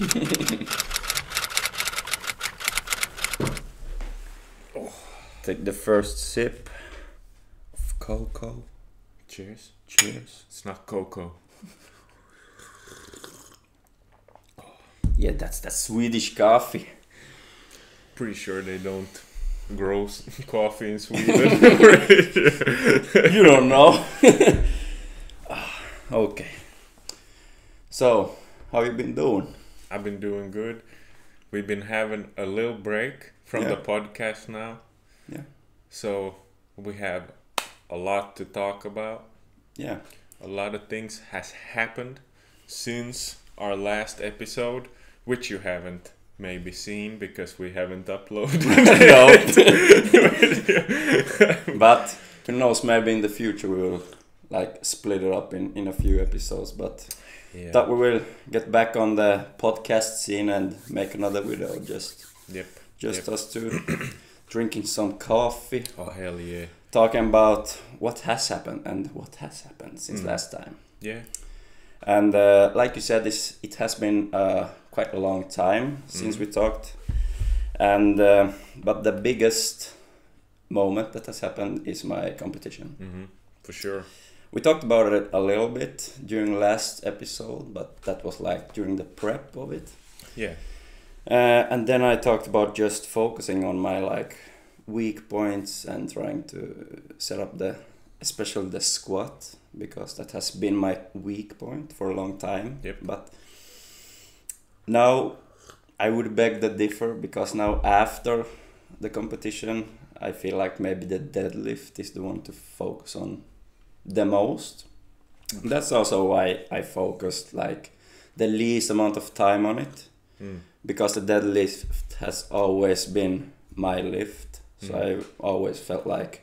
Take the first sip of cocoa. Cheers. Cheers. It's not cocoa. Yeah, that's the Swedish coffee. Pretty sure they don't grow coffee in Sweden. you don't know. Ah, okay. So, how you been doing? I've been doing good. We've been having a little break from the podcast now. Yeah. So we have a lot to talk about. Yeah. A lot of things has happened since our last episode, which you haven't maybe seen because we haven't uploaded. no. but who knows? Maybe in the future we will like split it up in in a few episodes. But yeah. that we will get back on the podcast scene and make another video. Just Yep. just Yep. us two drinking some coffee, Oh hell yeah. talking about what has happened and what has happened since Mm. last time. Yeah. And uh, like you said, this it has been uh, quite a long time since Mhm. we talked. And uh, but the biggest moment that has happened is my competition. hmm For sure. We talked about it a little bit during last episode, but that was like during the prep of it. Yeah. Uh, and then I talked about just focusing on my like weak points and trying to set up the especially the squat because that has been my weak point for a long time. Yep. But now I would beg to differ because now after the competition I feel like maybe the deadlift is the one to focus on the most. That's also why I focused like the least amount of time on it Mm. because the deadlift has always been my lift so Mm. i always felt like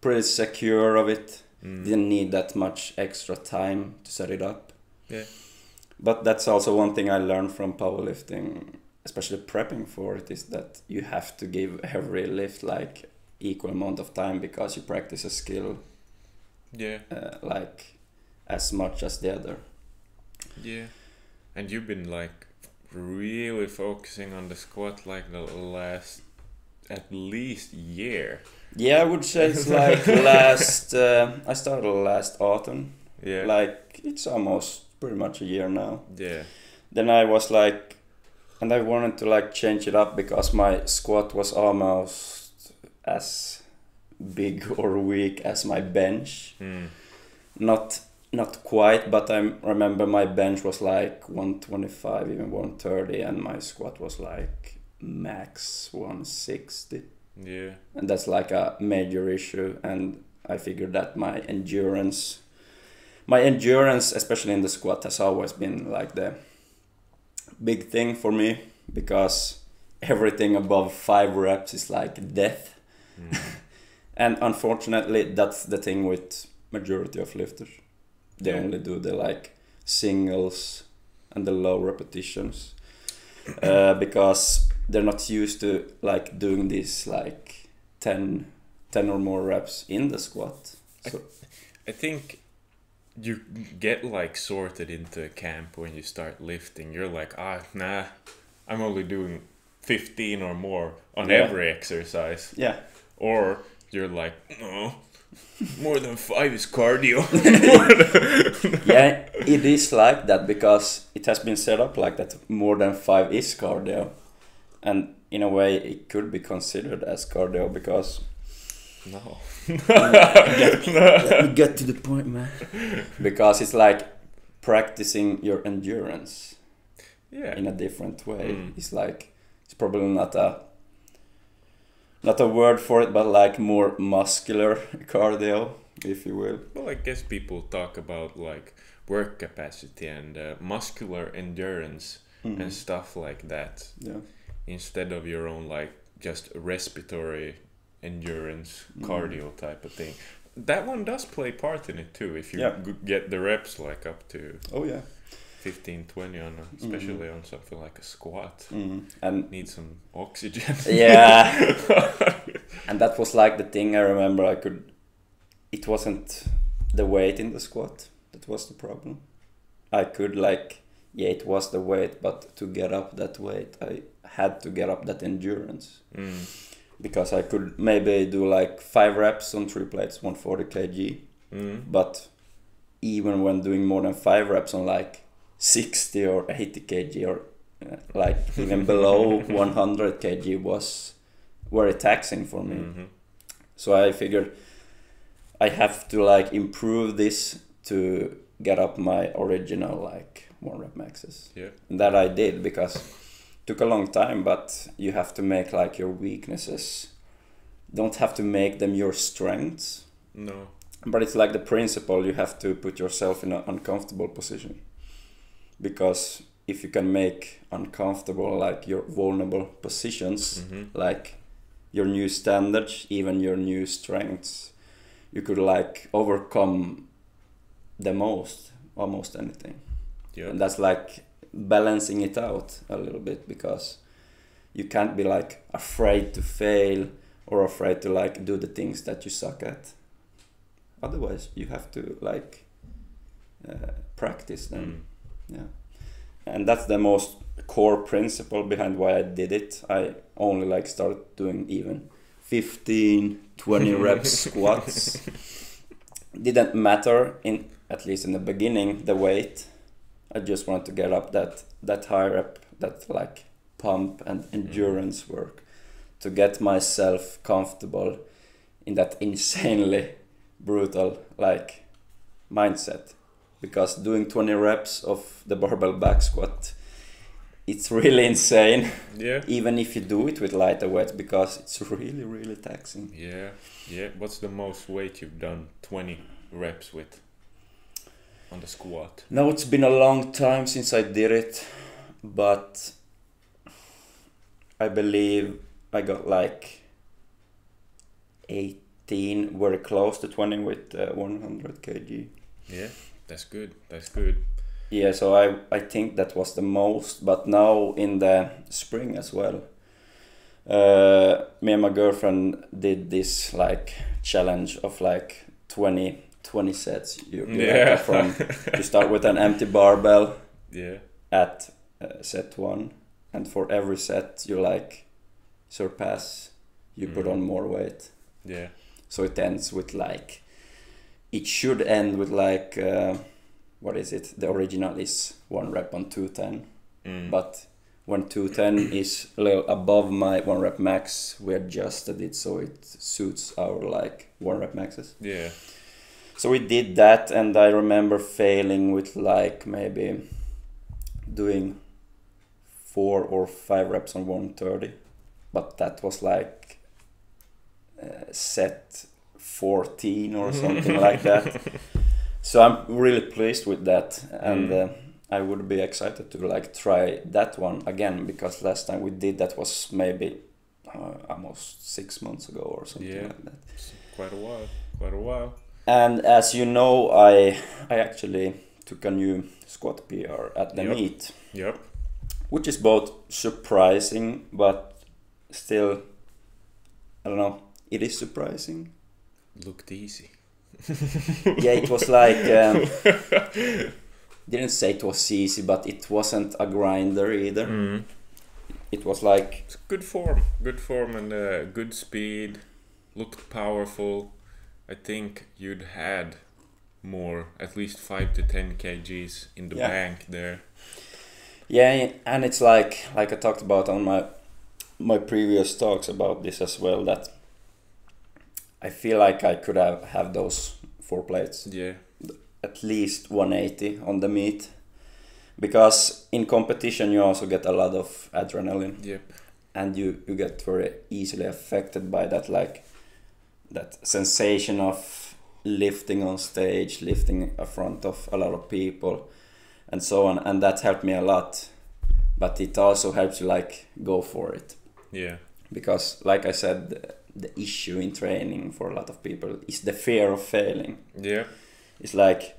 pretty secure of it Mm. didn't need that much extra time to set it up Yeah. but that's also one thing i learned from powerlifting especially prepping for it is that you have to give every lift like equal amount of time because you practice a skill Yeah. uh, like as much as the other Yeah. And you've been like really focusing on the squat like the last at least year. yeah i would say it's like last uh, i started last autumn Yeah. like it's almost pretty much a year now yeah. then i was like and i wanted to like change it up because my squat was almost as big or weak as my bench Mm. not not quite but i remember my bench was like 125 even 130 and my squat was like max 160 Yeah. and that's like a major issue and i figured that my endurance my endurance especially in the squat has always been like the big thing for me because everything above five reps is like death Mm. and unfortunately that's the thing with majority of lifters they Yeah. only do the like singles and the low repetitions uh, because they're not used to like doing this like 10, 10 or more reps in the squat so I think you get like sorted into a camp when you start lifting. You're like, ah, nah, I'm only doing 15 or more on Yeah. every exercise. yeah Or you're like, no, more than five is cardio. yeah it is like that because it has been set up like that more than five is cardio and in a way it could be considered as cardio because no. let me get to the point man because it's like practicing your endurance Yeah. in a different way Mm. it's like it's probably not a not a word for it but like more muscular cardio if you will Well, I guess people talk about like work capacity and uh, muscular endurance Mhm. and stuff like that yeah instead of your own like just respiratory endurance Mhm. cardio type of thing. That one does play part in it too if you Yeah. g- get the reps like up to oh yeah 15 20 on a, especially on something like a squat. mm. and Need some oxygen. yeah and that was like the thing i remember i could it wasn't the weight in the squat that was the problem i could like yeah, it was the weight, but to get up that weight, I had to get up that endurance Mm. because I could maybe do like five reps on three plates, 140 kg, Mm. but even when doing more than five reps on like 60 or 80 kg or uh, like even below 100 kg was very taxing for me. Mhm. So I figured I have to like improve this to get up my original like one rep maxes. Yeah. And that I did because took a long time, but you have to make like your weaknesses don't have to make them your strengths. No. But it's like the principle you have to put yourself in an uncomfortable position. Because if you can make uncomfortable like your vulnerable positions, Mhm. like your new standards, even your new strengths, you could like overcome the most, almost anything. Yeah. And that's like balancing it out a little bit because you can't be like afraid to fail or afraid to like do the things that you suck at. Otherwise, you have to like uh, practice them. Mm. Yeah. And that's the most core principle behind why I did it. I only like started doing even 15, 20 reps squats. Didn't matter in at least in the beginning the weight. I just wanted to get up that that high rep, that like pump and mm. endurance work to get myself comfortable in that insanely brutal like mindset because doing 20 reps of the barbell back squat it's really insane Yeah. even if you do it with lighter weights because it's really really taxing Yeah. Yeah. What's the most weight you've done 20 reps with on the squat? now it's been a long time since i did it but i believe i got like 18 very close to 20 with uh, 100 kg Yeah. That's good. That's good. Yeah, so I I think that was the most, but now in the spring as well. Uh, me and my girlfriend did this like challenge of like 20, 20 sets. You, you Yeah. from you start with an empty barbell Yeah. at uh, set one, and for every set you like surpass, you put Mhm. on more weight. Yeah. So it ends with like, it should end with like, uh, what is it? The original is one rep on 210. Mm. But when 210 is a little above my one rep max, we adjusted it so it suits our like one rep maxes. yeah. So we did that, and I remember failing with like maybe doing four or five reps on 130, but that was like uh, set 14 or something like that. So I'm really pleased with that, and Mm. uh, I would be excited to like try that one again because last time we did that was maybe uh, almost six months ago or something Yeah. like that. It's quite a while. Quite a while. And as you know, I I actually took a new squat PR at the Yep. meet, Yep. which is both surprising but still, I don't know. It is surprising. Looked easy. yeah, it was like um, didn't say it was easy, but it wasn't a grinder either. Mm. It was like It's good form. Good form and uh, good speed. Looked powerful. I think you'd had more, at least 5 to 10 kgs in the Yeah. bank there. yeah, and it's like like I talked about on my my previous talks about this as well that I feel like I could have have those four plates Yeah. at least 180 on the meet because in competition you also get a lot of adrenaline Yep. and you you get very easily affected by that like that sensation of lifting on stage lifting in front of a lot of people and so on and that helped me a lot but it also helps you like go for it Yeah. because like i said the, issue in training for a lot of people is the fear of failing Yeah. it's like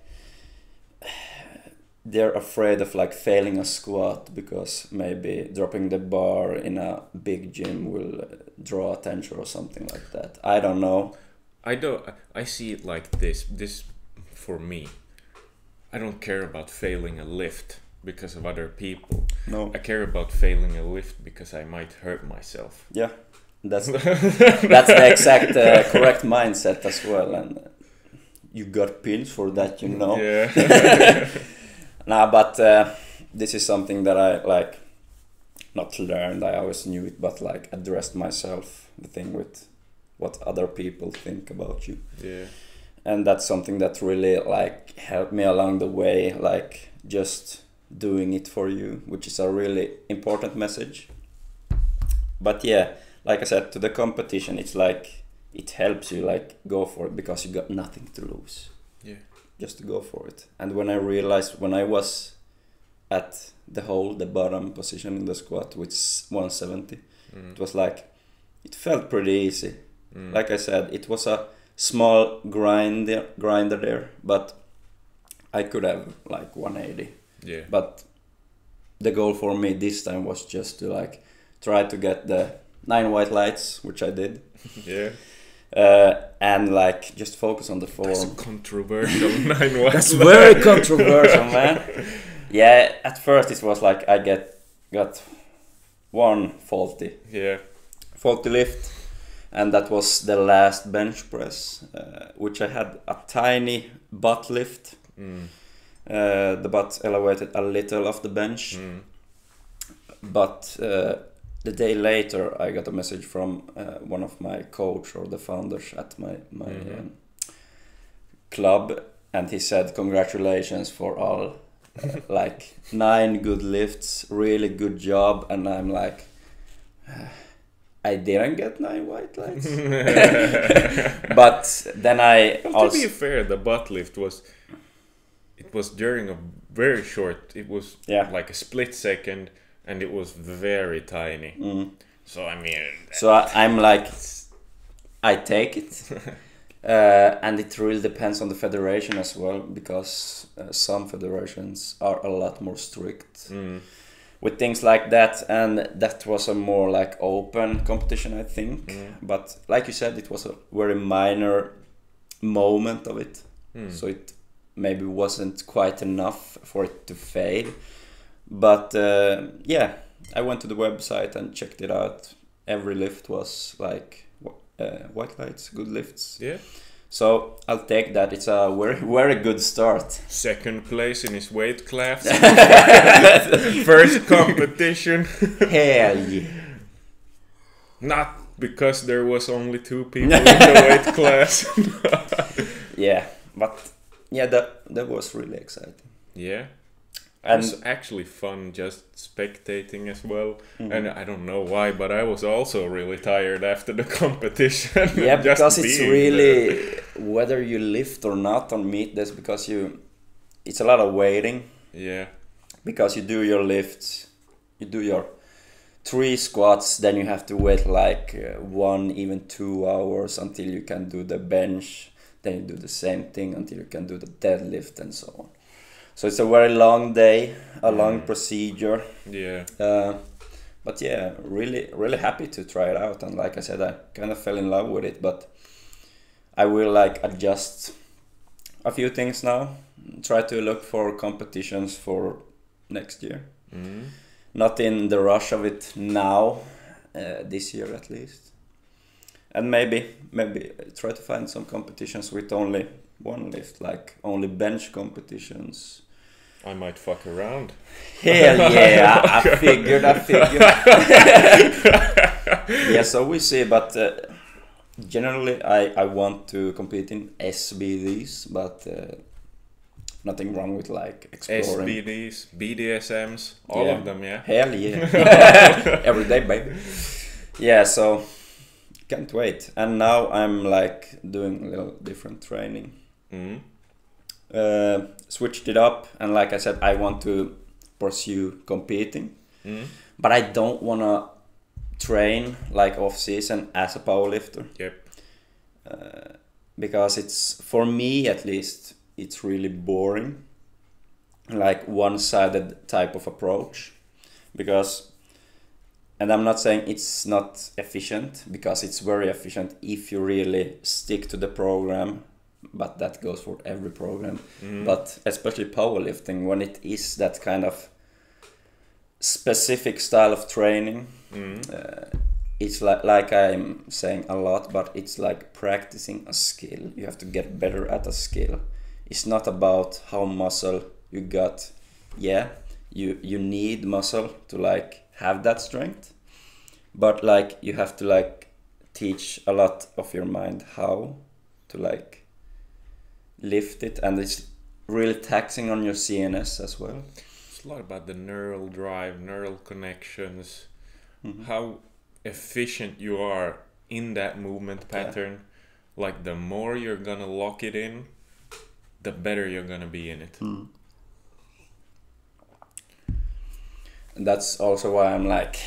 they're afraid of like failing a squat because maybe dropping the bar in a big gym will uh, draw attention or something like that i don't know I don't. I see it like this. This, for me, I don't care about failing a lift because of other people. No. I care about failing a lift because I might hurt myself. Yeah. That's that's the exact uh, correct mindset as well, and you got pills for that, you know. Yeah. Nah, but uh, this is something that I like not learned. I always knew it, but like addressed myself. The thing with what other people think about you, yeah. and that's something that really like helped me along the way. Like just doing it for you, which is a really important message. But yeah, like I said, to the competition, it's like it helps you like go for it because you got nothing to lose Yeah. just to go for it. And when I realized when I was at the hole, the bottom position in the squat with s- 170, Mm. it was like it felt pretty easy. Mm. Like I said, it was a small grinder grinder there, but I could have like 180. yeah. But the goal for me this time was just to like try to get the nine white lights, which I did, Yeah. uh, and like just focus on the form. That's controversial nine one. That's very controversial, man. Yeah, at first it was like I get got one faulty Yeah. faulty lift, and that was the last bench press, uh, which I had a tiny butt lift. Mm. Uh, the butt elevated a little off the bench, Mm. but uh, the day later I got a message from uh, one of my coach or the founders at my my Mhm. um, club, and he said congratulations for all uh, like nine good lifts, really good job, and I'm like. I didn't get nine white lights, but then I Well, to also be fair, the butt lift was it was during a very short. It was Yeah. like a split second, and it was very tiny. Mm. So I mean, So I, I'm like, I take it, uh, and it really depends on the federation as well because uh, some federations are a lot more strict mm, with things like that, and that was a more like open competition, I think. Mm. But like you said, it was a very minor moment of it, mm. so it maybe wasn't quite enough for it to fade. But uh, yeah, I went to the website and checked it out. Every lift was like uh, white lights, good lifts. yeah, So I'll take that. It's a very very good start. second place in his weight class. First competition, Hell yeah! not because there was only two people in the weight class. Yeah, but yeah, that that was really exciting. yeah. It was actually fun just spectating as well. Mhm. And I don't know why, but I was also really tired after the competition. yeah, because it's really there. whether you lift or not on meet this because you it's a lot of waiting Yeah. because you do your lifts, you do your three squats, then you have to wait like uh, one, even two hours until you can do the bench. Then you do the same thing until you can do the deadlift and so on. So it's a very long day, a long Mm. procedure. Yeah. Uh, but yeah, really, really happy to try it out. And like I said, I kind of fell in love with it. But I will like adjust a few things now. Try to look for competitions for next year. Mm. Not in the rush of it now, uh, this year at least. And maybe, maybe try to find some competitions with only one lift, like only bench competitions. I might fuck around. Hell yeah, I, I figured, I figured. yeah, so we see, but uh, generally I, I want to compete in SBDs, but uh, nothing wrong with like exploring. SBDs, BDSMs, all Yeah. of them, yeah. Hell yeah. Every day, baby. Yeah, so can't wait. And now I'm like doing a little different training. Mm. Uh, switched it up, and like I said, I want to pursue competing, Mm. but I don't want to train like off season as a powerlifter. Yep. Uh, because it's for me at least it's really boring like one-sided type of approach because and i'm not saying it's not efficient because it's very efficient if you really stick to the program but that goes for every program Mm. but especially powerlifting when it is that kind of specific style of training. Mm. Uh, it's like like I'm saying a lot, but it's like practicing a skill. You have to get better at a skill. It's not about how muscle you got. Yeah, you you need muscle to like have that strength, but like you have to like teach a lot of your mind how to like lift it, and it's really taxing on your CNS as well. It's a lot about the neural drive, neural connections, Mhm. how efficient you are in that movement Yeah. pattern. Like the more you're gonna lock it in, the better you're gonna be in it. Mm. And that's also why I'm like,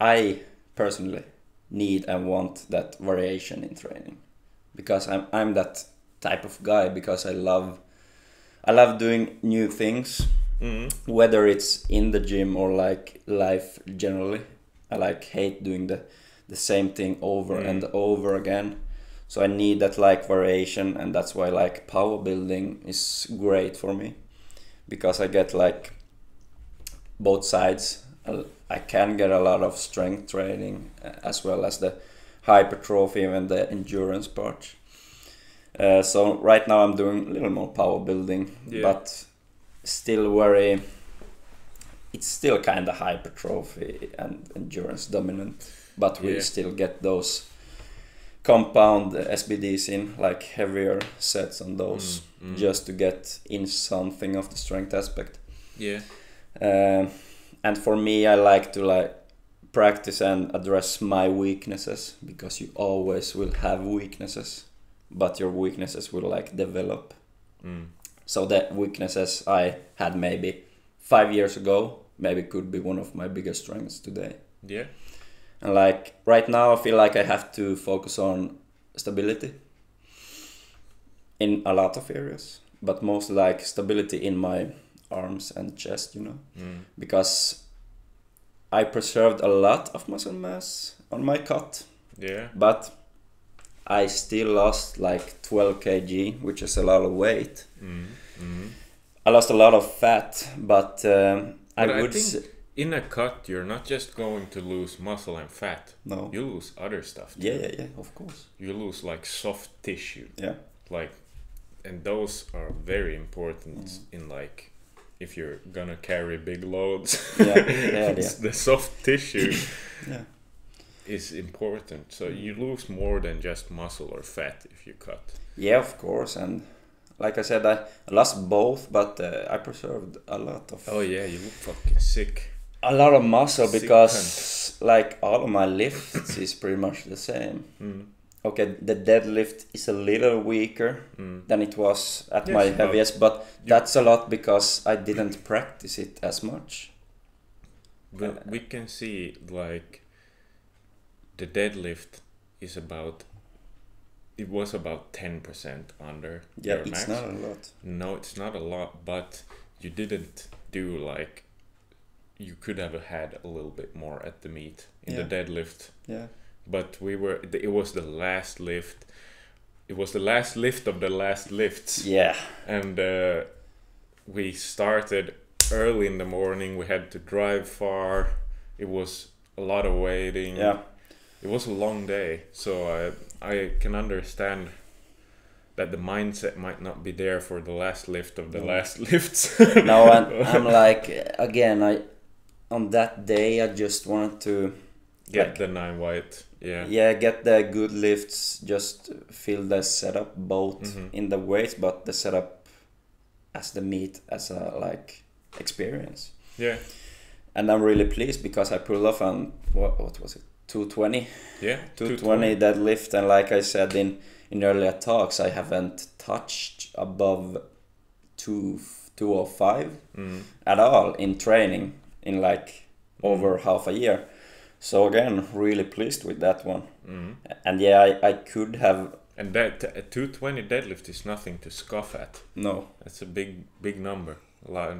I personally need and want that variation in training, because I'm I'm that type of guy because I love, I love doing new things, Mm. whether it's in the gym or like life generally. I like hate doing the the same thing over Mm. and over again. So I need that like variation and that's why like power building is great for me because I get like both sides. I- can get a lot of strength training as well as the hypertrophy and the endurance part. Uh, so right now I'm doing a little more power building, Yeah. but still very. It's still kind of hypertrophy and endurance dominant, but we Yeah. still get those compound SBDs in, like heavier sets on those, Mm, mm. just to get in something of the strength aspect. Yeah. Um and for me, I like to like practice and address my weaknesses because you always will have weaknesses, but your weaknesses will like develop. Mm. So the weaknesses I had maybe five years ago maybe could be one of my biggest strengths today. Yeah. And like right now, I feel like I have to focus on stability in a lot of areas, but most like stability in my arms and chest, you know, Mm. because I preserved a lot of muscle mass on my cut, Yeah. but I still lost like 12 kg, which is a lot of weight. Mm. Mm. I lost a lot of fat, but um, I But I would think- s- In a cut, you're not just going to lose muscle and fat. no. You lose other stuff. too. Yeah, yeah, yeah, of course. You lose like soft tissue. Yeah. Like, and those are very important Mm. in like, if you're gonna carry big loads. Yeah, yeah, yeah. the soft tissue Yeah. Is important. So you lose more than just muscle or fat if you cut. Yeah, of course, and like I said, I lost both, but uh, I preserved a lot of Oh yeah, you look fucking sick. a lot of muscle Sick because like all of my lifts is pretty much the same. Mm. Okay, the deadlift is a little weaker Mm. than it was at Yes, my heaviest, but you- that's a lot because I didn't practice it as much. But we can see like the deadlift is about it was about 10% under Yeah, your it's max. not a lot. No, it's not a lot, but you didn't do like you could have had a little bit more at the meet in Yeah. the deadlift. Yeah, But we were it was the last lift. It was the last lift of the last lifts. yeah, And uh, we started early in the morning. We had to drive far. It was a lot of waiting. yeah. It was a long day, so I I can understand that the mindset might not be there for the last lift of the No. last lifts. no, and I'm like again, I on that day I just wanted to Get like- the nine white. Yeah. yeah get the good lifts just feel the setup both Mhm. in the weights but the setup as the meet as a like experience Yeah. and i'm really pleased because i pulled off on what, what was it 220 Yeah. 220 deadlift and like i said in in earlier talks i haven't touched above two 205 Mm. at all in training in like over half a year so again really pleased with that one Mm. and yeah, I, I could have And that a 220 deadlift is nothing to scoff at. no. That's a big, big number. A lot.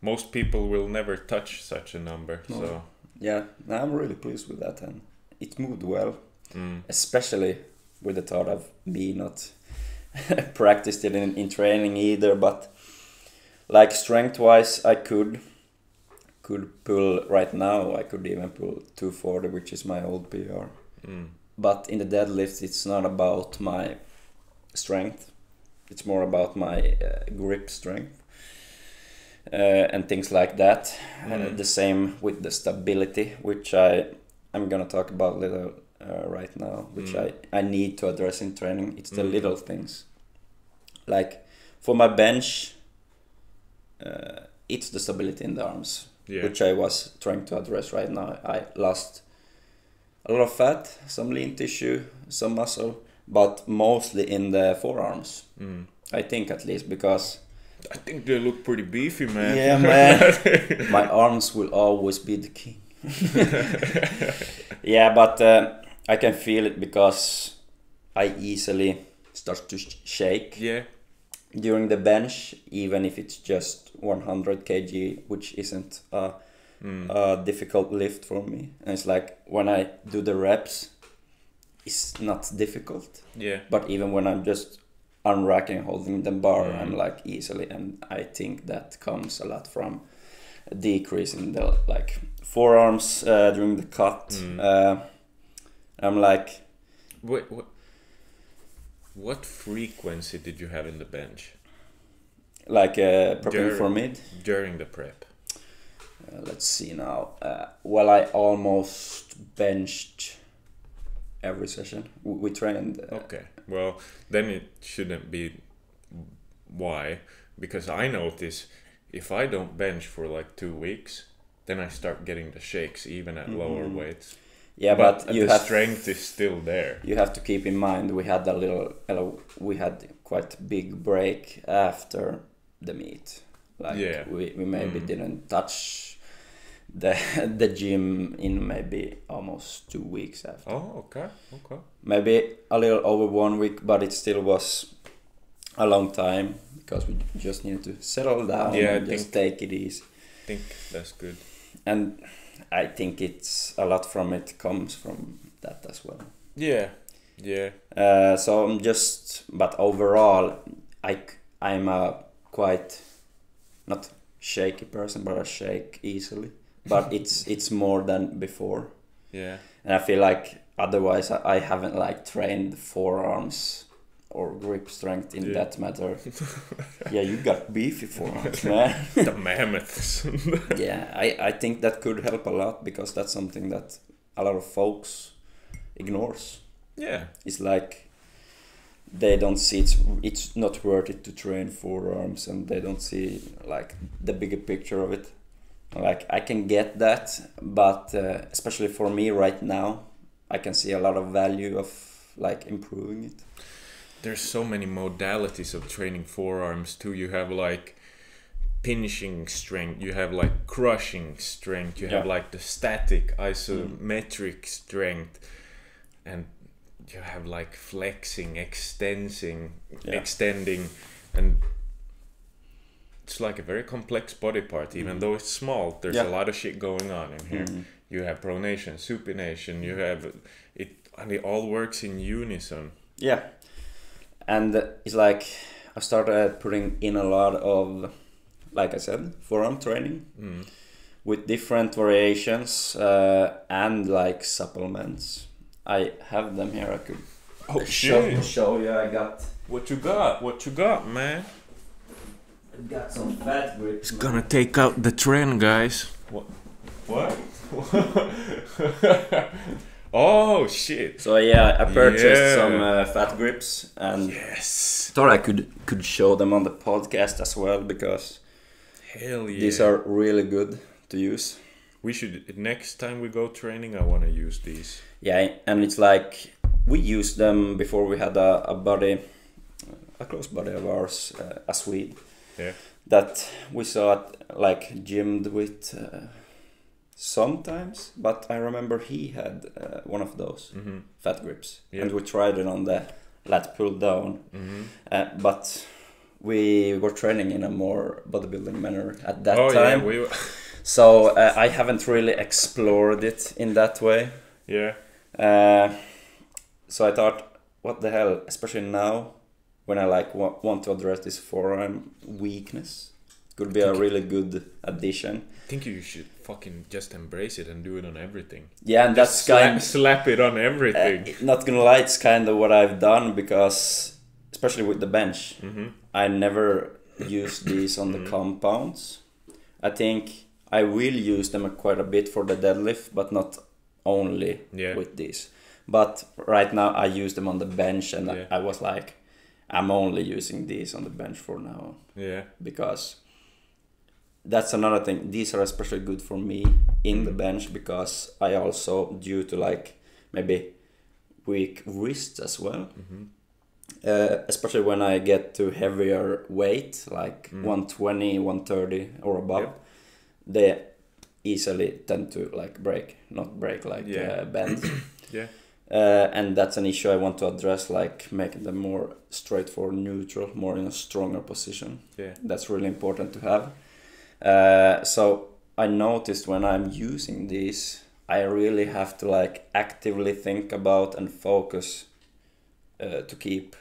Most people will never touch such a number. No. So. Yeah, I'm really pleased with that, and it moved well, Mm. especially with the thought of me not practiced it in, in training either. But like strength wise, I could could pull right now. I could even pull 240, which is my old PR. Mm. But in the deadlift, it's not about my strength. It's more about my uh, grip strength and things like that. Uh, Mm. the same with the stability, which I I'm gonna talk about little uh, right now, which Mm. I I need to address in training. It's the Mm. little things, like for my bench. Uh, it's the stability in the arms, Yeah. which I was trying to address right now. I lost a lot of fat, some lean tissue, some muscle, but mostly in the forearms. Mm. I think at least because I think they look pretty beefy, man. Yeah, man. my arms will always be the king. yeah, but uh, I can feel it because I easily start to sh- shake yeah. during the bench, even if it's just 100 kg, which isn't a, Mm. a difficult lift for me. And it's like when I do the reps, it's not difficult. yeah. But even when I'm just unracking, holding the bar, Mm. I'm like easily, and I think that comes a lot from a decrease in the like forearms uh, during the cut. Mm. Uh, I'm like What, what what frequency did you have in the bench like uh, prepping for mid. during the prep? Uh, let's see now. Uh, well, I almost benched every session. We, we trained. Uh, Okay. Well, then it shouldn't be why because I notice if I don't bench for like 2 weeks, then I start getting the shakes even at lower Mhm. weights. yeah, but, you the have strength is still there. you have to keep in mind we had a little we had quite big break after the meet like Yeah. we, we maybe Mm. didn't touch the the gym in maybe almost two weeks after Oh, okay. Okay. maybe a little over one week but it still was a long time because we just needed to settle down Yeah, I and just think- take it easy I think that's good. and i think it's a lot from it comes from that as well Yeah. Yeah. Uh, so I'm just, but overall, I I'm a quite not shaky person, but I shake easily. But it's it's more than before, Yeah. and I feel like otherwise I, I haven't like trained forearms or grip strength in Yeah. that matter. yeah, you got beefy forearms, man. the mammoths. yeah, I I think that could help a lot because that's something that a lot of folks ignores. yeah. it's like they don't see it's it's not worth it to train forearms and they don't see like the bigger picture of it like i can get that but uh, especially for me right now i can see a lot of value of like improving it There's so many modalities of training forearms too. You have like pinching strength, you have like crushing strength, you have like the static isometric strength, and you have like flexing, extending, Yeah. extending, and it's like a very complex body part. Even Mhm. though it's small, there's Yeah. a lot of shit going on in here. Mhm. You have pronation, supination, you have it, and it all works in unison. yeah and it's like i started putting in a lot of like i said forearm training Mm. with different variations uh, and like supplements. I have them here. I could Oh show, show you. I got What you got? What you got, man? I got some fat grips. It's gonna take out the trend, guys. What? What? oh shit! So yeah, I purchased Yeah. some uh, fat grips and Yes. thought I could could show them on the podcast as well because Hell yeah. these are really good to use. We should next time we go training. I wanna use these. Yeah, and it's like we used them before we had a, a buddy, a close buddy of ours, uh, a Swede. Yeah. That we saw it like gymmed with uh, sometimes, but I remember he had uh, one of those Mm-hmm. fat grips, Yeah. and we tried it on the lat pull down. Mm-hmm. Uh, but we were training in a more bodybuilding manner at that oh time, yeah, we. so uh, I haven't really explored it in that way. Yeah. Uh, so I thought, what the hell? Especially now, when I like wa- want to address this forearm weakness, Could be a really good addition. I think you should fucking just embrace it and do it on everything. Yeah, and that's slap, kind. slap it on everything. Uh, not gonna lie, it's kind of what I've done because, especially with the bench, mm-hmm. I never use these on the compounds. I think I will use them quite a bit for the deadlift, but not only Yeah. with these. But right now I use them on the bench, and Yeah. I was like, I'm only using these on the bench for now Yeah. because that's another thing. These are especially good for me in the bench because I also, due to like maybe weak wrists as well, Mm-hmm. uh, especially when I get to heavier weight, like Mm. 120, 130 or above, Yep. they easily tend to like break, not break, like Yeah. uh, bend. Yeah. Uh, and that's an issue I want to address, like making them more straightforward, neutral, more in a stronger position. Yeah. That's really important to have. Uh, so I noticed when I'm using these, I really have to like actively think about and focus uh, to keep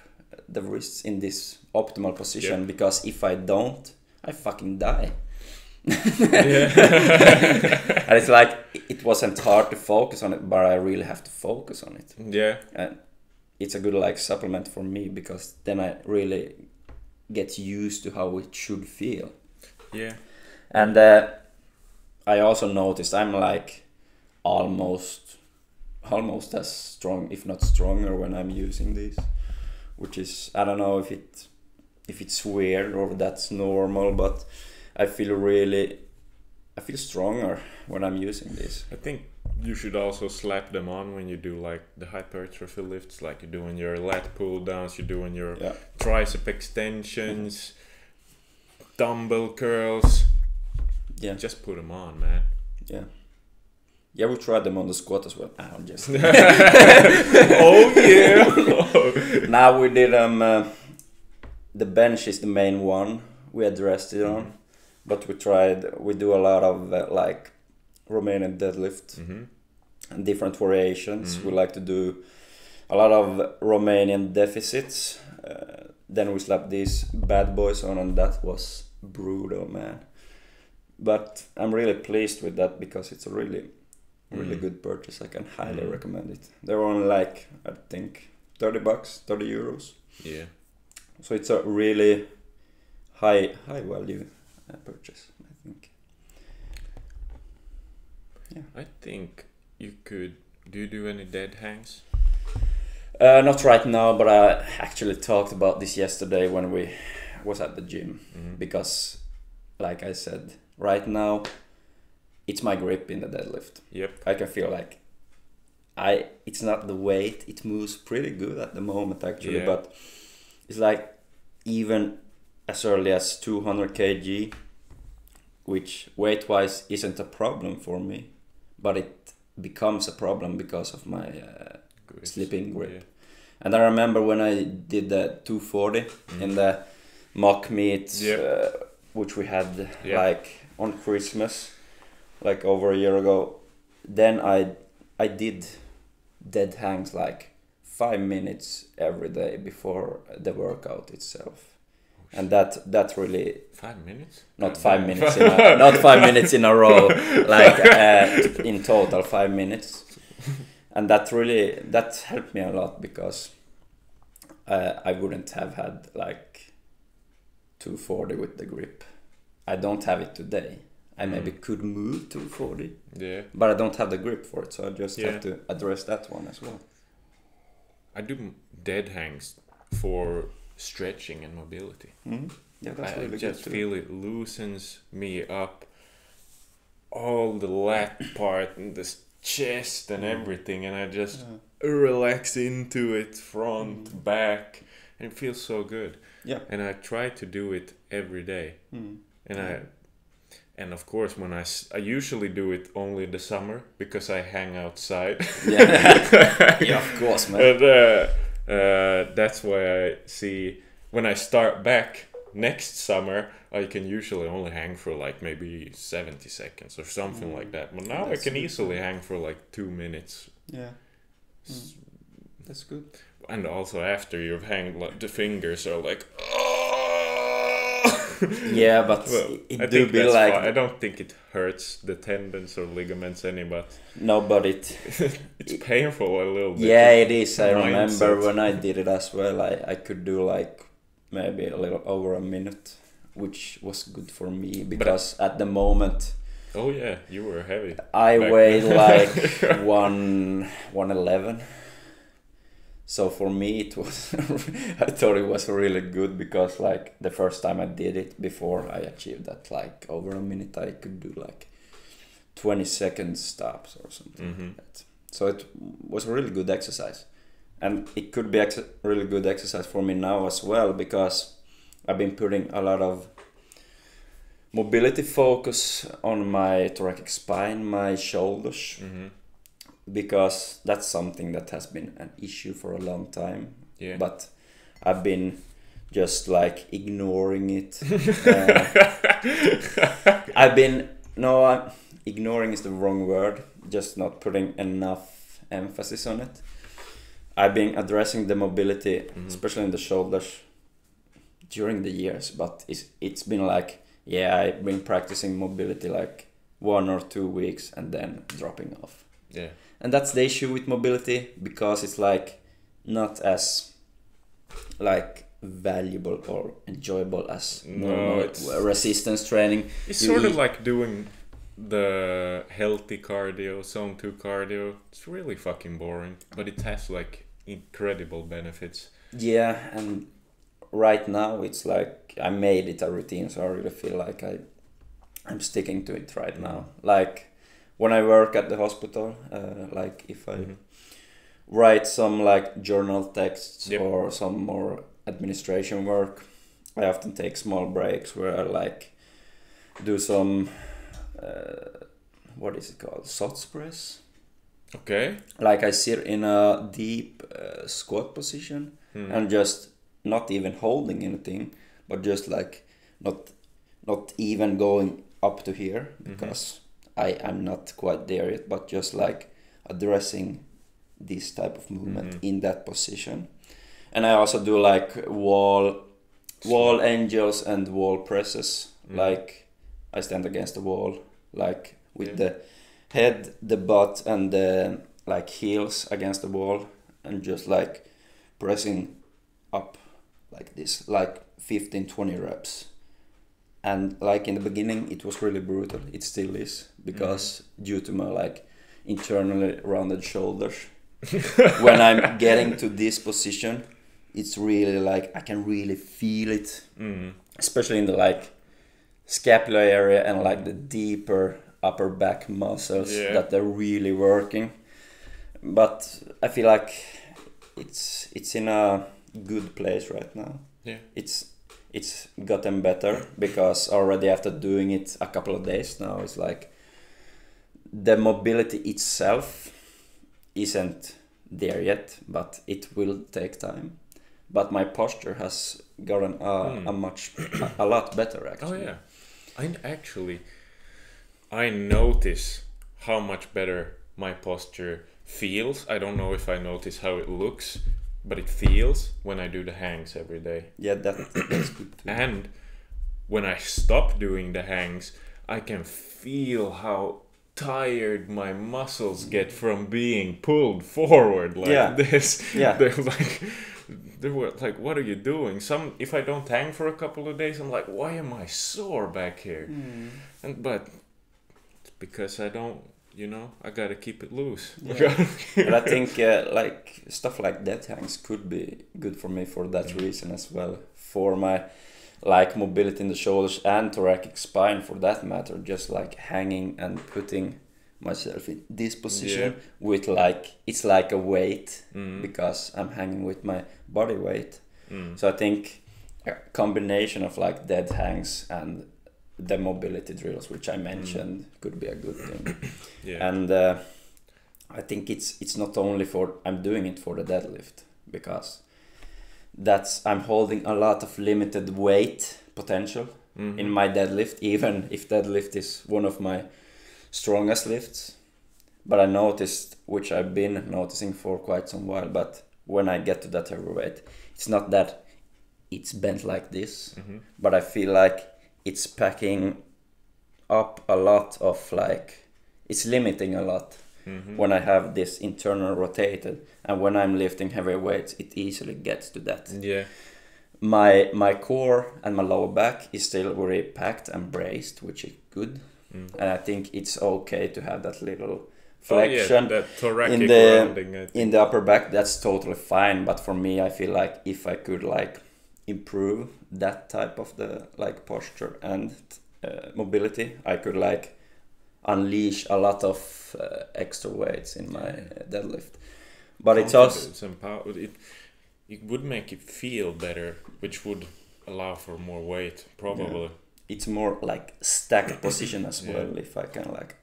the wrists in this optimal position. Yeah. Because if I don't, I fucking die. Yeah. And it's like it wasn't hard to focus on it, but I really have to focus on it. yeah. and it's a good like supplement for me because then I really get used to how it should feel. Yeah. And uh, I also noticed I'm like almost almost as strong, if not stronger, when I'm using these, which is I don't know if it if it's weird or that's normal, but I feel really I feel stronger when I'm using this. I think you should also slap them on when you do like the hypertrophy lifts, like you're doing your lat pull downs, you're doing your Yeah. tricep extensions, dumbbell curls. Yeah. Just put them on, man. Yeah. Yeah, we tried them on the squat as well. Ah, I'm just. oh yeah. now we did um. Uh, the bench is the main one we addressed it on, but we tried. We do a lot of uh, like Romanian deadlift hmm and different variations. Mhm. We like to do a lot of Romanian deficits. Uh, then we slapped these bad boys on, and that was brutal, man. But I'm really pleased with that because it's a really, really Mm. good purchase. I can highly Mm. recommend it. They're only like I think thirty bucks, thirty euros. Yeah. So it's a really high high value uh, purchase. I think. Yeah. I think you could. Do you do any dead hangs? Uh, not right now, but I actually talked about this yesterday when we was at the gym Mhm. because, like I said, right now it's my grip in the deadlift. Yep. I can feel like I it's not the weight; it moves pretty good at the moment actually, Yeah. but it's like even as early as 200 kg, which weight wise isn't a problem for me, but it becomes a problem because of my. Uh, Good. Sleeping grip. And I remember when I did the 240 in the mock meet, Yep. uh, which we had Yeah. like on Christmas, like over a year ago. Then I I did dead hangs like five minutes every day before the workout itself, and that that really Five minutes. not five minutes in a, not five minutes in a row like uh, in total five minutes and that really that helped me a lot because uh, I wouldn't have had like 240 with the grip I don't have it today I maybe could move 240 Yeah. but I don't have the grip for it so I just Yeah. have to address that one as well I do dead hangs for stretching and mobility. mm-hmm. yeah that's I really just good feel it loosens me up. All the lat part and the chest and everything and I just Yeah. relax into it front back and it feels so good. Yeah. And I try to do it every day. Mm. and I and of course when I, I usually do it only in the summer because I hang outside. Yeah. Yeah of course man. And uh, uh, that's why I see when I start back next summer, I can usually only hang for like maybe 70 seconds or something Mm. like that. But now That's I can good. easily hang for like two minutes. yeah Mm. that's good And also after you've hanged, like the fingers are like, oh! Yeah, but Well, it I do be like fine. I don't think it hurts the tendons or ligaments any, but no, but it it's painful a little bit. yeah, it is. I Mindset. remember when I did it as well. I I could do like maybe a little over a minute, which was good for me because at the moment Oh yeah, you were heavy. I weighed like one one eleven. So for me it was I thought it was really good because like the first time I did it before I achieved that like over a minute I could do like twenty second stops or something hmm like that. So it was a really good exercise. And it could be ex- really good exercise for me now as well because I've been putting a lot of mobility focus on my thoracic spine, my shoulders, hmm because that's something that has been an issue for a long time. Yeah. But I've been just like ignoring it. Uh, I've been no, ignoring is the wrong word. Just not putting enough emphasis on it. I've been addressing the mobility, Mhm. especially in the shoulders, during the years. But it's it's been like yeah, I've been practicing mobility like one or two weeks and then dropping off. yeah. And that's the issue with mobility because it's like not as like valuable or enjoyable as No, normal resistance training. It's You sort of like doing the healthy cardio, zone two cardio. It's really fucking boring, but it has like incredible benefits. Yeah, and right now it's like I made it a routine, so I really feel like I I'm sticking to it right now. Like when I work at the hospital, uh, like if I Mhm. write some like journal texts Yep. or some more administration work, I often take small breaks where I like do some uh, what is it called sots press. Okay. Like I sit in a deep uh, squat position Hmm. and just not even holding anything, but just like not not even going up to here Mhm. because I am not quite there yet, but just like addressing this type of movement Mhm. in that position. And I also do like wall wall angels and wall presses. Mm. Like I stand against the wall, like with Yeah. the head, the butt, and the like heels against the wall, and just like pressing up like this, like 15 20 reps. And like in the beginning, it was really brutal. It still is because due to my like internally rounded shoulders, when I'm getting to this position, it's really like I can really feel it Mm. especially in the like scapular area and like the deeper upper back muscles Yeah. that they're really working but i feel like it's it's in a good place right now Yeah. it's it's gotten better because already after doing it a couple of days now it's like the mobility itself isn't there yet but it will take time but my posture has gotten a, Hmm. a much a, a lot better actually. Oh yeah. I actually I notice how much better my posture feels. I don't know if I notice how it looks, but it feels when I do the hangs every day. yeah that, that's good too. And when I stop doing the hangs, I can feel how tired my muscles get from being pulled forward like Yeah. this. Yeah. They're like they were like, what are you doing? Some if I don't hang for a couple of days, I'm like, why am I sore back here? Hmm. And but it's because I don't you know, I gotta keep it loose. Yeah. but I think uh, like stuff like dead hangs could be good for me for that Mm. reason as well. For my like mobility in the shoulders and thoracic spine, for that matter, just like hanging and putting myself in this position with like it's like a weight Mm. because I'm hanging with my body weight. Mm. So I think a combination of like dead hangs and the mobility drills, which I mentioned, could be a good thing yeah. and uh, I think it's it's not only for I'm doing it for the deadlift because that's I'm holding a lot of limited weight potential Mhm. in my deadlift even if deadlift is one of my strongest lifts but I noticed which I've been noticing for quite some while but when I get to that heavy weight it's not that it's bent like this Mhm. but I feel like it's packing up a lot of like it's limiting a lot Mhm. when I have this internal rotated and when I'm lifting heavy weights it easily gets to that. Yeah. My my core and my lower back is still very packed and braced, which is good. Mm. And I think it's okay to have that little Oh, yeah, flexion thoracic in the- rounding. In the upper back. That's totally fine. But for me, I feel like if I could like improve that type of the like posture and uh, mobility, I could like unleash a lot of uh, extra weights in my uh, deadlift. But it's also power. It, it would make it feel better, which would allow for more weight, probably. it's more like stacked position as Yeah. well if I can like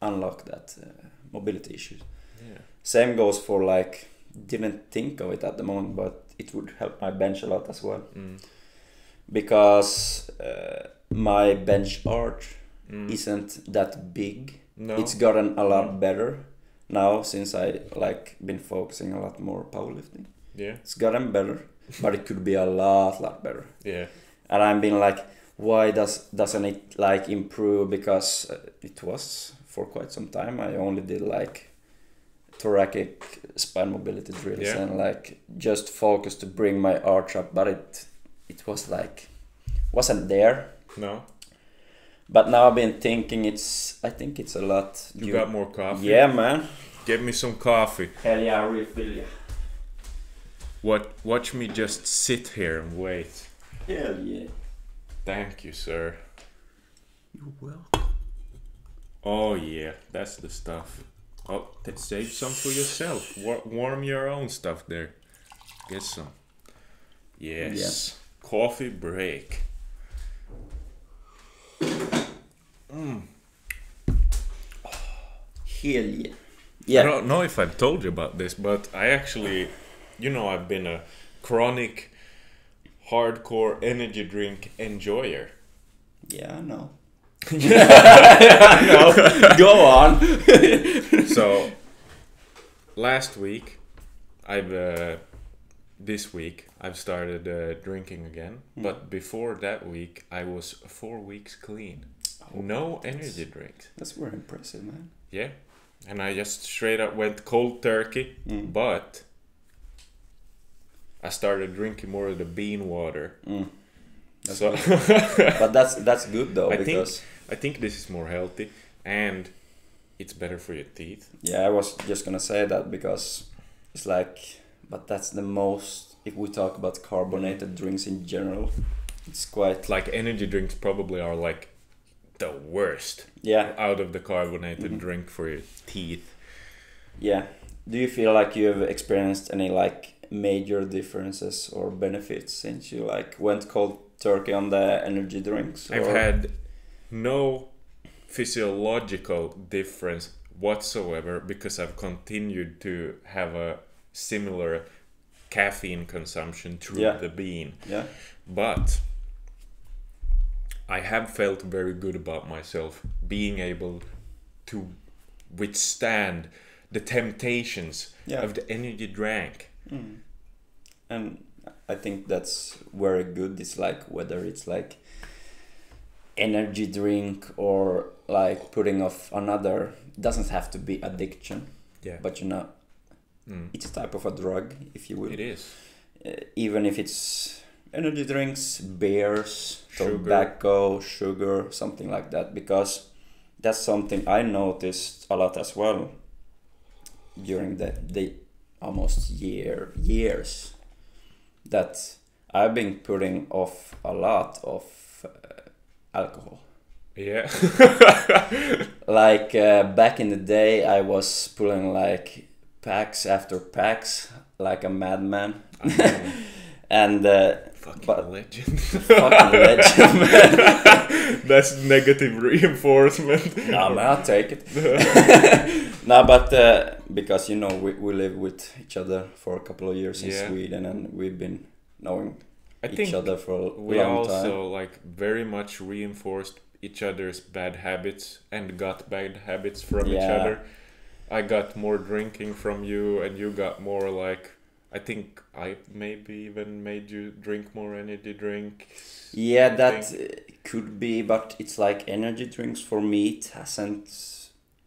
unlock that uh, mobility issues. Yeah. Same goes for like didn't think of it at the moment, but it would help my bench a lot as well Mm. because uh, my bench arch Mm. isn't that big. no. It's gotten a lot better now since I like been focusing a lot more powerlifting. yeah. It's gotten better, but it could be a lot, lot better. Yeah. and I'm being like, why does doesn't it like improve? Because uh, it was for quite some time. I only did like thoracic spine mobility drills Yeah. and like just focus to bring my arch up, but it it was like wasn't there. No. But now I've been thinking it's I think it's a lot. You got more coffee? Yeah, man. Get me some coffee. Hell yeah, I refill ya. What? Watch me just sit here and wait. Hell yeah. Thank you, sir. You're welcome. Oh yeah, that's the stuff. Oh, save some for yourself. War- warm your own stuff there. Get some. Yes. yes. Coffee break. Mm. Hell yeah. yeah. I don't know if I've told you about this, but I actually, you know, I've been a chronic, hardcore energy drink enjoyer. Yeah, I know. Go on. so last week i've uh, this week i've started uh, drinking again but before that week i was four weeks clean no energy drinks That's very impressive, man. yeah and i just straight up went cold turkey Mm. but i started drinking more of the bean water Mm. That's so But that's that's good though I think- because i think this is more healthy and it's better for your teeth yeah, I was just gonna say that because it's like, but that's the most if we talk about carbonated drinks in general, it's quite like energy drinks probably are like the worst yeah out of the carbonated Mhm. drink for your teeth. yeah. Do you feel like you have experienced any like major differences or benefits since you like went cold turkey on the energy drinks? I've had no physiological difference whatsoever because I've continued to have a similar caffeine consumption through Yeah. the bean. yeah But I have felt very good about myself being able to withstand the temptations yeah. of the energy drink. Mm. And I think that's very good. It's like whether it's like energy drink or like putting off another doesn't have to be addiction, Yeah. but you know Mm. it's a type of a drug, if you will. It is. Uh, even if it's energy drinks, beers, Sugar. tobacco, sugar, something like that, because that's something I noticed a lot as well during the, the almost year years that I've been putting off a lot of uh, alcohol. Yeah. Like uh, back in the day, I was pulling like packs after packs like a madman, and uh, Fucking But- legend. fucking legend. man. That's negative reinforcement. no, man, I'll take it. no, but uh, because you know we, we live with each other for a couple of years in Yeah. Sweden, and we've been knowing I each think other for a we long also time. like very much reinforced each other's bad habits and got bad habits from each other. I got more drinking from you, and you got more like I think I maybe even made you drink more energy drink. Yeah, that think. uh, could be, but it's like energy drinks for me. It hasn't.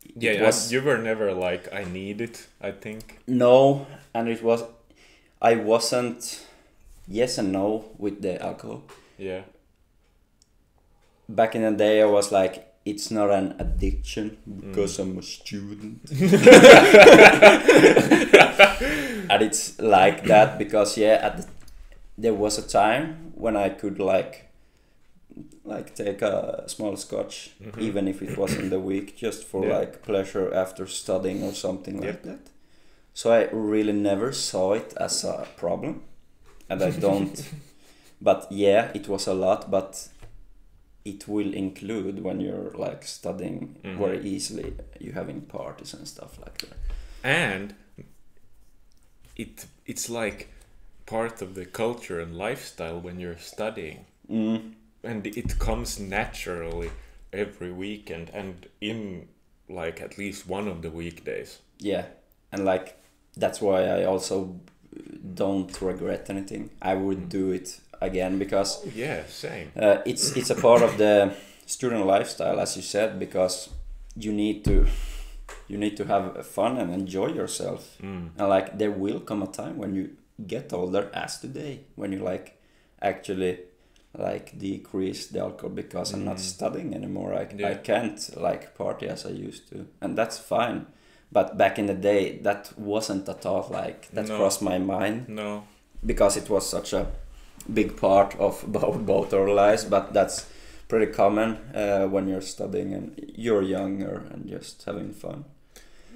it Yeah, was- you were never like I need it. I think. No, and it was. I wasn't. Yes and no with the alcohol. Yeah. Back in the day, I was like, it's not an addiction because I'm a student. and it's like that because yeah, at the, there was a time when I could like like take a small scotch Mhm. even if it was in the week just for Yeah. like pleasure after studying or something like that. So I really never saw it as a problem, and I don't. but yeah, it was a lot, but it will include when you're like studying Mhm. very easily. You having parties and stuff like that. and it it's like part of the culture and lifestyle when you're studying Mm. and it comes naturally every weekend and in like at least one of the weekdays Yeah, and like that's why I also don't regret anything. I would do it again because yeah same uh, it's it's a part of the student lifestyle, as you said, because you need to you need to have fun and enjoy yourself. mm. And like there will come a time when you get older, as today, when you like actually like decrease the alcohol because I'm not Mm. studying anymore. I, I can't like party as I used to, and that's fine. But back in the day, that wasn't a thought like that No. crossed my mind no because it was such a big part of both, both our lives. But that's pretty common uh, when you're studying and you're younger and just having fun.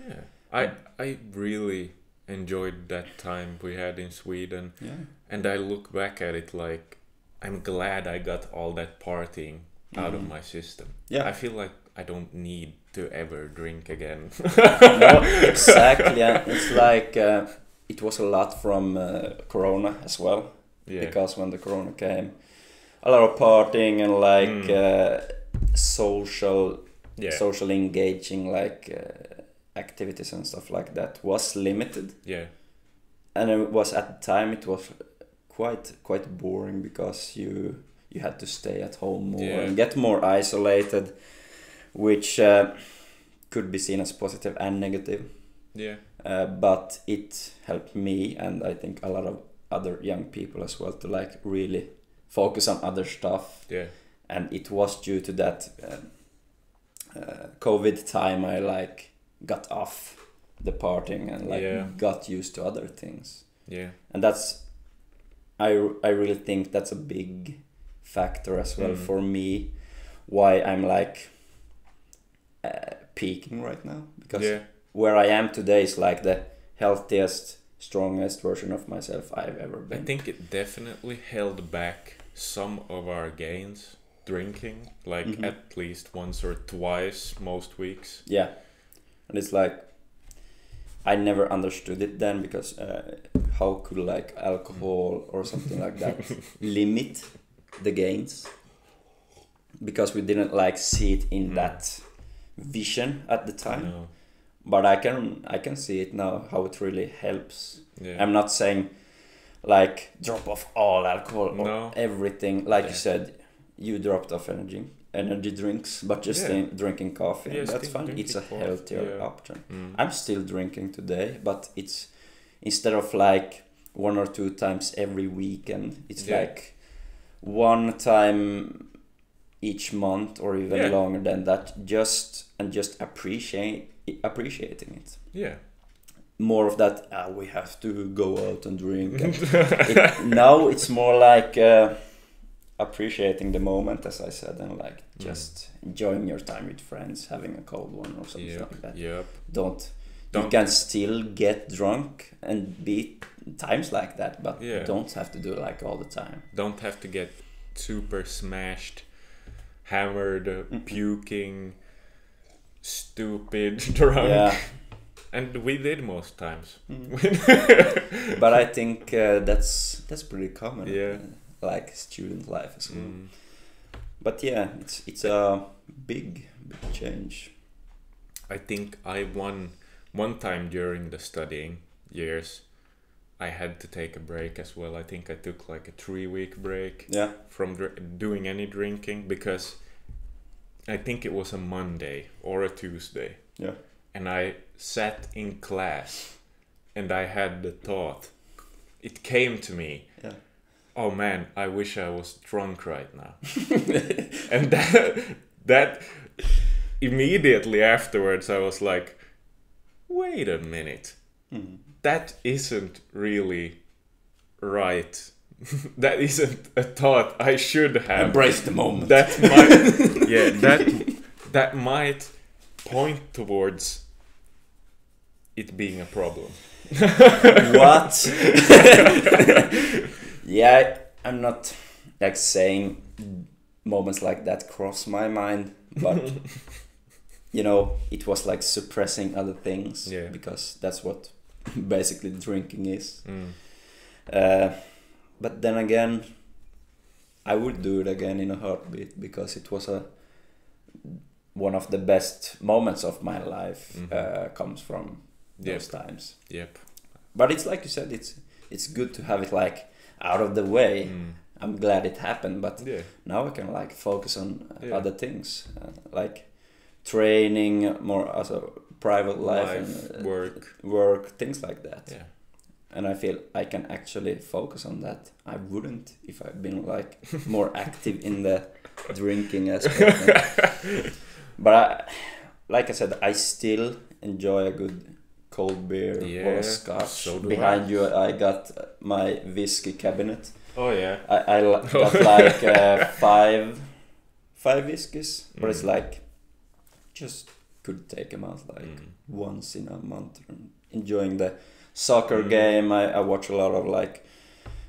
yeah i i really enjoyed that time we had in sweden Yeah. and i look back at it like i'm glad i got all that partying out of Mhm. my system Yeah. i feel like i don't need to ever drink again no, exactly. And it's like uh, it was a lot from uh, Corona as well, yeah because when the Corona came, a lot of partying and like Mm. uh, social, yeah social engaging like uh, activities and stuff like that was limited, yeah and it was at the time it was quite quite boring because you you had to stay at home more Yeah. and get more isolated, which uh, could be seen as positive and negative. yeah Uh, but it helped me and I think a lot of other young people as well to like really focus on other stuff. yeah And it was due to that um, uh, COVID time I like got off the partying and like Yeah. got used to other things. yeah And that's I I really think that's a big factor as well Mm. for me why I'm like uh, peaking right now because yeah where I am today is like the healthiest, strongest version of myself I've ever been. I think it definitely held back some of our gains drinking, like Mhm. at least once or twice most weeks. Yeah, and it's like I never understood it then because uh, how could like alcohol or something like that limit the gains? Because we didn't like see it in Mm. that vision at the time. No. But I can I can see it now how it really helps. Yeah. I'm not saying like drop off all alcohol or No. everything. Like you said, you dropped off energy energy drinks, but just Yeah. in, drinking coffee. Yeah, that's fine. It's a coffee, healthier yeah. option. Mm. I'm still drinking today, but it's instead of like one or two times every weekend, it's Yeah. like one time each month or even Yeah. longer than that. Just and just appreciate appreciating it yeah. more of that ah, we have to go out and drink and it, now it's more like uh, appreciating the moment as i said and like Mm. just enjoying your time with friends having a cold one or something Yep. like that Yep. don't, you Don't- can still get drunk and be times like that but Yeah. don't have to do it like all the time Don't have to get super smashed, hammered, uh, puking, stupid, drunk. yeah And we did most times. but i think uh, that's that's pretty common Yeah. uh, like student life as well Mm. But yeah, it's it's a big big change. I think I won one time during the studying years. I had to take a break as well. I think I took like a three week break Yeah. from dr- doing any drinking because I think it was a Monday or a Tuesday. Yeah. And I sat in class and I had the thought, it came to me, Yeah. oh man, I wish I was drunk right now. and that, that immediately afterwards, I was like, wait a minute, Mm. that isn't really right. that isn't a thought I should have. Embrace the moment. That might, yeah, that that might point towards it being a problem. what? yeah, I'm not like saying moments like that cross my mind, but you know, it was like suppressing other things Yeah. because that's what basically drinking is. Mm. Uh, but then again, I would do it again in a heartbeat because it was a one of the best moments of my life Mhm. uh, comes from Yep. those times. Yep. But it's like you said, it's it's good to have it like out of the way. Mm. I'm glad it happened, but Yeah. now I can like focus on Yeah. other things, uh, like training, more as a private life, Life, and uh, work. work, things like that. Yeah. And I feel I can actually focus on that. I wouldn't if I've been like more active in the drinking aspect. but I, like I said, I still enjoy a good cold beer or a scotch. so Behind I. you, I got my whiskey cabinet. Oh yeah. I, I got like uh, five five whiskeys, but it's Mm. like just could take them out like Mm. once in a month and enjoying the soccer Mm. game. I, I watch a lot of like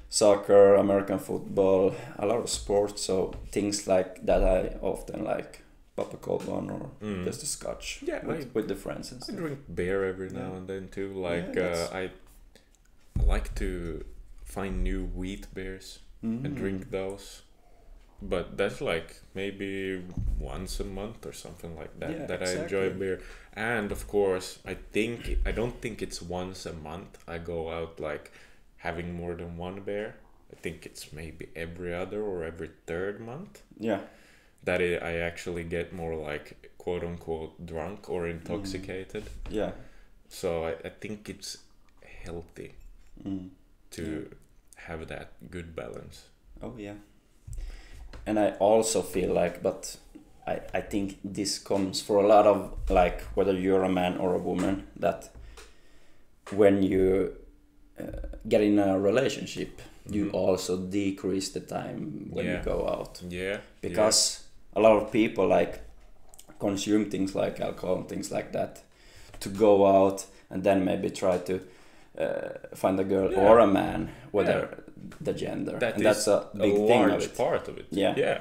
soccer, American football, a lot of sports. So things like that I often like pop a cold one or Mm. just a scotch Yeah, with, I- with the friends and stuff. I drink beer every now Yeah. and then too. Like Yeah, uh, I, I like to find new wheat beers and Mm. drink those. But that's like maybe once a month or something like that Yeah, that I enjoy beer. And of course, I think I don't think it's once a month I go out like having more than one beer. I think it's maybe every other or every third month Yeah, that I I actually get more like quote unquote drunk or intoxicated. yeah. So I, I think it's healthy Mm. to Yeah. have that good balance. Oh yeah. And I also feel like, but I, I think this comes for a lot of like whether you're a man or a woman that when you uh, get in a relationship, you Mhm. also decrease the time when Yeah. you go out Yeah. because a lot of people like consume things like alcohol and things like that to go out and then maybe try to uh, find a girl Yeah. or a man whether the gender That and that's a a big thing of large it part of it. Yeah. Yeah.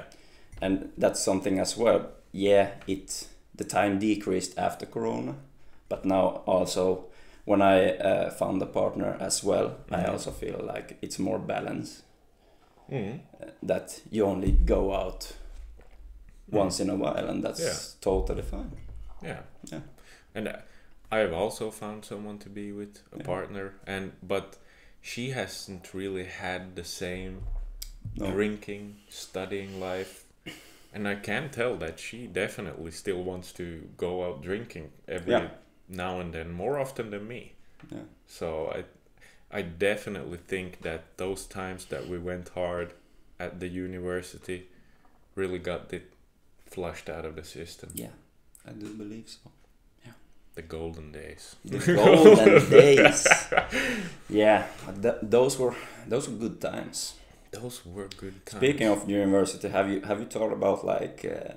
and that's something as well yeah it the time decreased after corona but now also when i uh, found a partner as well i Mhm. also feel like it's more balance Mm. uh, that you only go out once in a while and that's Yeah. totally fine Yeah. Yeah. And uh, I've also found someone to be with a Yeah. partner, and but she hasn't really had the same no. drinking, studying life. And I can tell that she definitely still wants to go out drinking every Yeah. now and then, more often than me. Yeah. So I, I definitely think that those times that we went hard at the university really got it flushed out of the system. yeah i do believe so The golden days. the golden days yeah th- those were those were good times Those were good times. Speaking of university, have you have you thought about like uh,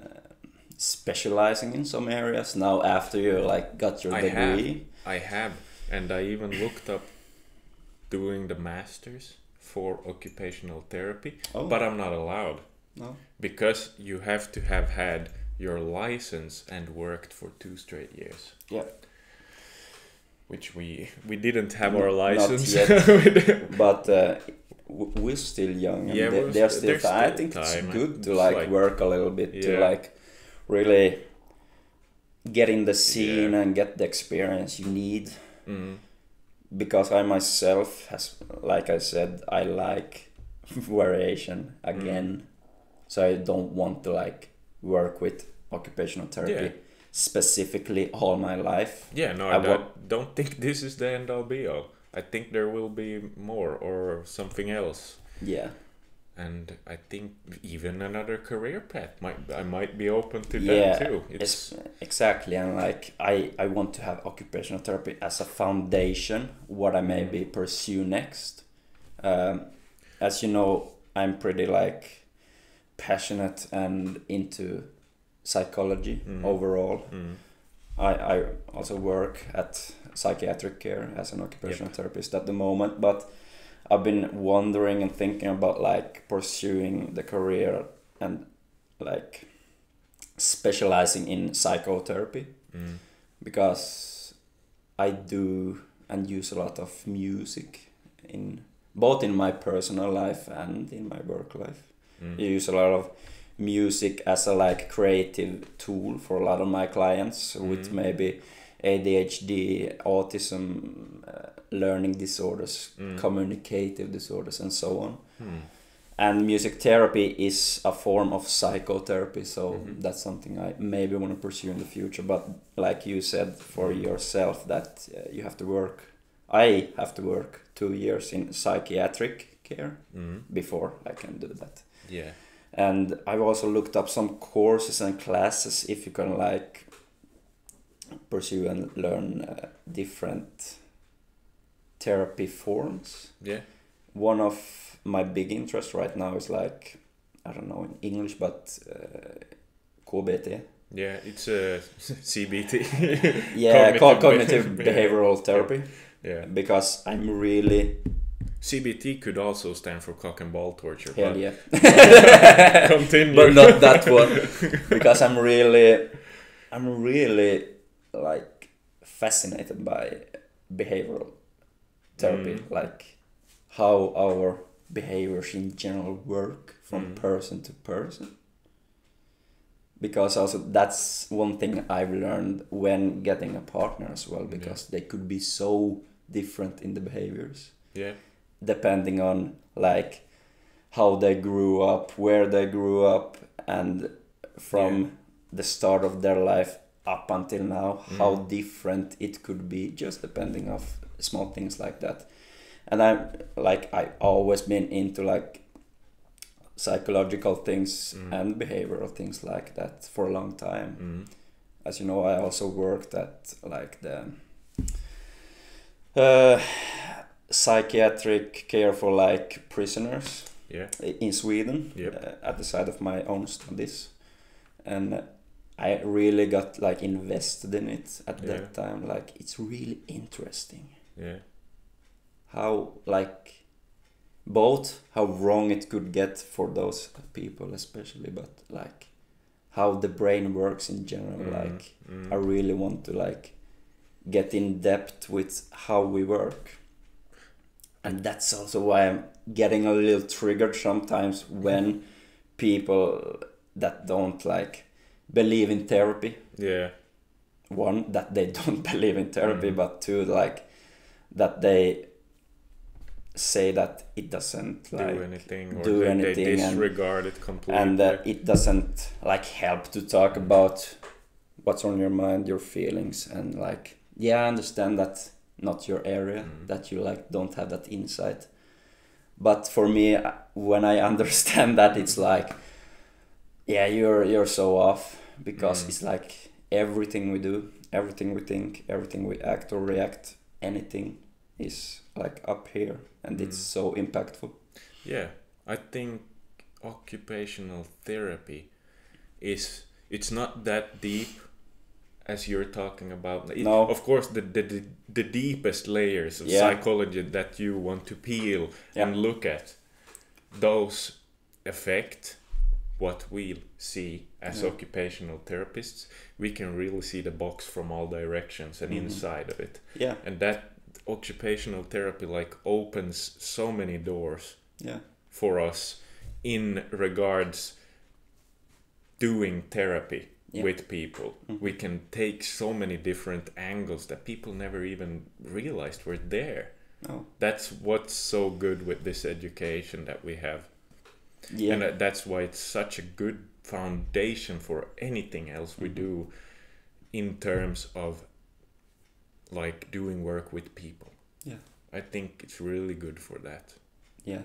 specializing in some areas now after you like got your I degree? I have, and I even looked up doing the masters for occupational therapy, Oh, but I'm not allowed no. because you have to have had your license and worked for two straight years. Yeah. Which we we didn't have our license. yet. But uh, we're still young. And Yeah, they, they're st- still. I think it's good to like, like- work a little bit to like really get in the scene Yeah. and get the experience you need. Mm. because I myself has like I said I like variation again, so I don't want to like work with occupational therapy Yeah. specifically all my life. Yeah, no, I don't think this is the end all be all. I think there will be more or something else. Yeah, And I think even another career path might I might be open to yeah, that too. It's it's exactly, and like I I want to have occupational therapy as a foundation. What I maybe pursue next. Um, as you know, I'm pretty like passionate and into psychology Mhm. overall. mm, I, I also work at psychiatric care as an occupational therapist at the moment, but I've been wondering and thinking about like pursuing the career and like specializing in psychotherapy mm, because I do and use a lot of music in both in my personal life and in my work life. Mm, I use a lot of music as a like creative tool for a lot of my clients with Mhm. maybe ADHD, autism, uh, learning disorders, Mm. communicative disorders, and so on. hmm. And music therapy is a form of psychotherapy, so Mhm. that's something I maybe want to pursue in the future. But like you said for Mhm. yourself, that uh, you have to work. I have to work two years in psychiatric care Mm, before I can do that yeah. and I've also looked up some courses and classes if you can like pursue and learn uh, different therapy forms. Yeah. One of my big interests right now is like I don't know in English, but uh. Yeah, it's a CBT. Yeah, Cognitive cognitive behavioral therapy. yeah. Because I'm really CBT could also stand for cock and ball torture. hell but yeah. Continue. but not that one because i'm really i'm really like fascinated by behavioral therapy Mm. like how our behaviors in general work from Mm. person to person because also that's one thing i've learned when getting a partner as well Yeah. because they could be so different in the behaviors Yeah. Depending on like how they grew up, where they grew up, and from Yeah. the start of their life up until now, how Mm. different it could be, just depending of small things like that. And I'm like I always been into like psychological things Mm. and behavioral things like that for a long time Mm. as you know, I also worked at like the uh, psychiatric care for like prisoners Yeah. in Sweden Yep. uh, at the side of my own studies, and I really got like invested in it at Yeah. that time. Like it's really interesting Yeah. how like both how wrong it could get for those people especially, but like how the brain works in general. Mm. Like Mm. I really want to like get in depth with how we work. And that's also why I'm getting a little triggered sometimes when people that don't like believe in therapy. Yeah. One, that they don't believe in therapy, Mhm. but two, like that they say that it doesn't like do anything or do they, anything they and- disregard it completely. and uh, it doesn't like help to talk about what's on your mind your feelings and like yeah i understand that not your area Mm. that you like don't have that insight but for me when i understand that it's like yeah you're you're so off because Mm. it's like everything we do everything we think everything we act or react anything is like up here and it's Mm. so impactful Yeah, I think occupational therapy is it's not that deep as you're talking about. No. Of course, the, the the the deepest layers of Yeah. psychology that you want to peel Yeah. and look at, those affect what we see as Yeah. occupational therapists. We can really see the box from all directions and Mhm. inside of it, yeah and that occupational therapy like opens so many doors yeah for us in regards doing therapy Yeah. with people. Mhm. We can take so many different angles that people never even realized were there. Oh. That's what's so good with this education that we have. Yeah. And that's why it's such a good foundation for anything else we Mhm. do in terms of like doing work with people. Yeah. I think it's really good for that. Yeah,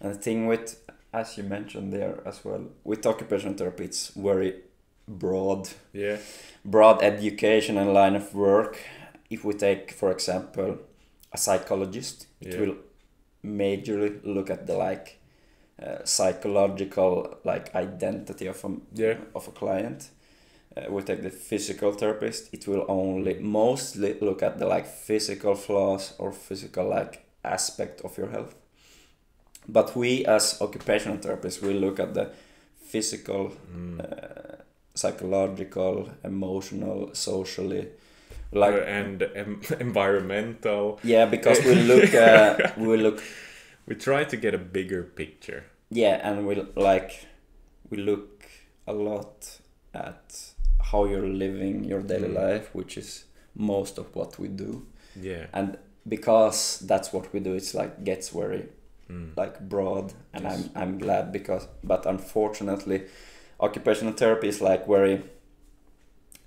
and the thing with, as you mentioned there as well, with occupational therapy, it's very broad, Yeah. broad education and line of work. If we take, for example, a psychologist, it Yeah. will majorly look at the like uh, psychological like identity of a Yeah. of a client. Uh, we take the physical therapist, it will only mostly look at the like physical flaws or physical like aspect of your health. But we as occupational therapists we look at the physical, Mm. uh, psychological, emotional, socially like Uh, and em- environmental. yeah because we look uh, we look We try to get a bigger picture. yeah and we like we look a lot at how you're living your daily Mm. life which is most of what we do Yeah. and because that's what we do it's like gets very Mm. like broad and Yes. i'm i'm glad because but unfortunately occupational therapy is like very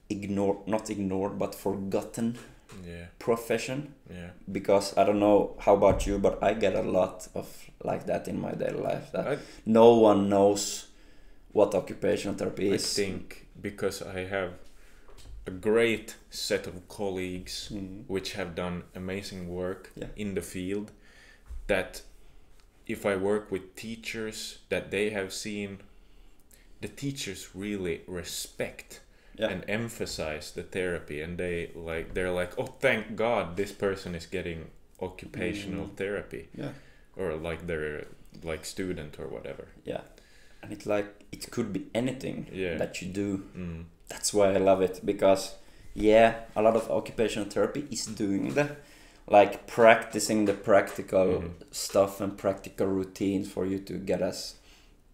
ignored not ignored but forgotten Yeah. profession Yeah. because i don't know how about you but i get a lot of like that in my daily life that I, no one knows what occupational therapy is I think because I have a great set of colleagues Mm. which have done amazing work Yeah. in the field that if I work with teachers that they have seen the teachers really respect yeah and emphasize the therapy and they like they're like oh thank god this person is getting occupational Mm. therapy yeah or like they're like student or whatever yeah and it's like it could be anything Yeah. that you do mm. that's why I love it because yeah, a lot of occupational therapy is doing the like practicing the practical Mhm. stuff and practical routines for you to get us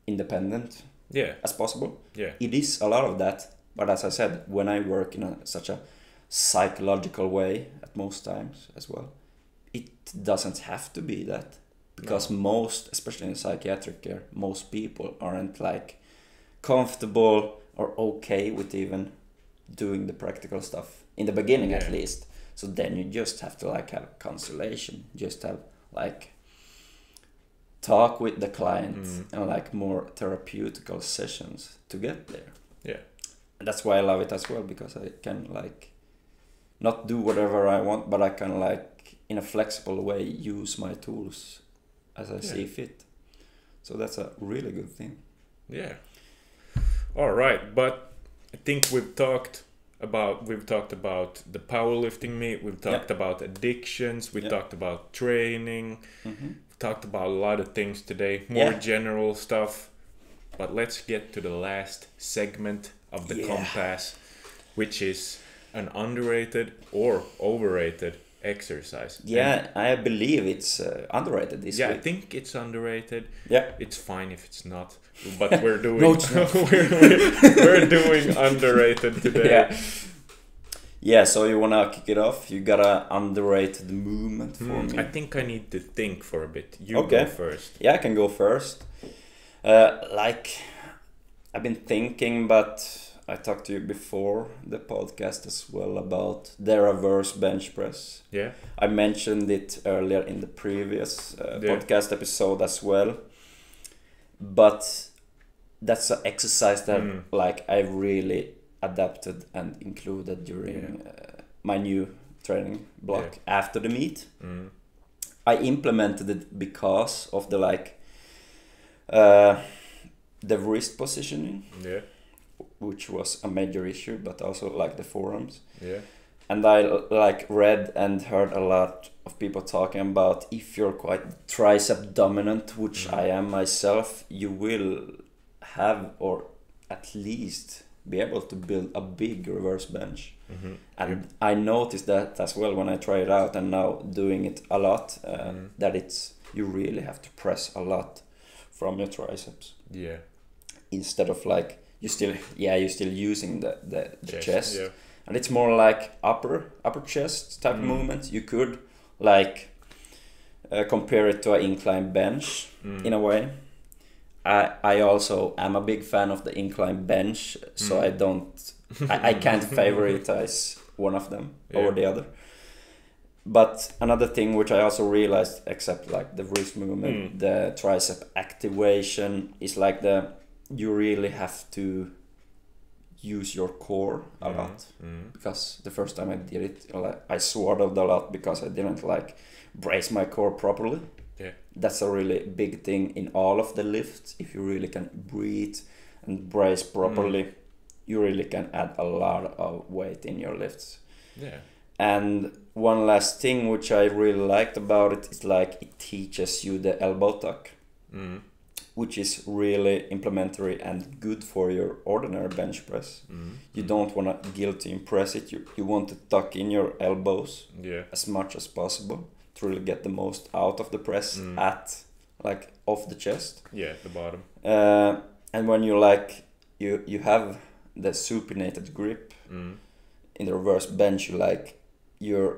independent yeah as possible. yeah It is a lot of that, but as I said, when I work in a, such a psychological way at most times as well, it doesn't have to be that because most, especially in psychiatric care, most people aren't like comfortable or okay with even doing the practical stuff in the beginning at least. So then you just have to like have consolation, just have like talk with the client Mm. and like more therapeutical sessions to get there. Yeah. And that's why I love it as well because I can like not do whatever I want, but I can like in a flexible way use my tools as I see fit. So that's a really good thing. Yeah. All right, but I think we've talked about we've talked about the powerlifting meet. We've Yeah. talked about addictions. We Yeah. talked about training. Mm-hmm. Talked about a lot of things today. More Yeah. general stuff. But let's get to the last segment of the Yeah. compass, which is an underrated or overrated exercise. Yeah, I believe it's uh, underrated this yeah, I think it's underrated. Yeah. It's fine if it's not, but we're doing No, we're, we're, we're doing underrated today. Yeah. Yeah, so you wanna kick it off? You got a underrated movement for Hmm, me. I think I need to think for a bit. You Okay. go first. Yeah, I can go first. Uh, like, I've been thinking, but I talked to you before the podcast as well about the reverse bench press. Yeah. I mentioned it earlier in the previous uh, Yeah. podcast episode as well. But that's an exercise that Mm. like I really adapted and included during uh, my new training block after the meet. Mm. I implemented it because of the like uh, the wrist positioning, Yeah. which was a major issue, but also like the forearms. Yeah. And I like read and heard a lot of people talking about if you're quite tricep dominant, which Mm. I am myself, you will have or at least be able to build a big reverse bench. Mm-hmm. And I noticed that as well when I try it out and now doing it a lot. Uh, Mm. That it's you really have to press a lot from your triceps Yeah. instead of like you still yeah you're still using the the, the chest, Yeah. and it's more like upper upper chest type Mm. movement. You could like uh, compare it to an incline bench Mm. in a way. I I also am a big fan of the incline bench, so Mm. I don't I, I can't favoritize one of them over the other. But another thing which I also realized, except like the wrist movement, Mm. the tricep activation is like the you really have to use your core a Mm. lot Mm. because the first time I did it, I swaddled a lot because I didn't like brace my core properly. That's a really big thing in all of the lifts. If you really can breathe and brace properly, you really can add a lot of weight in your lifts. Yeah. And one last thing which I really liked about it is like it teaches you the elbow tuck, Mm. which is really implementary and good for your ordinary bench press. Mm. You don't want to guillotine press it. You, you want to tuck in your elbows Yeah. as much as possible to really get the most out of the press Mm. at like off the chest. Yeah. The bottom. Uh, and when you like you you have the supinated grip Mm. in the reverse bench, you like you're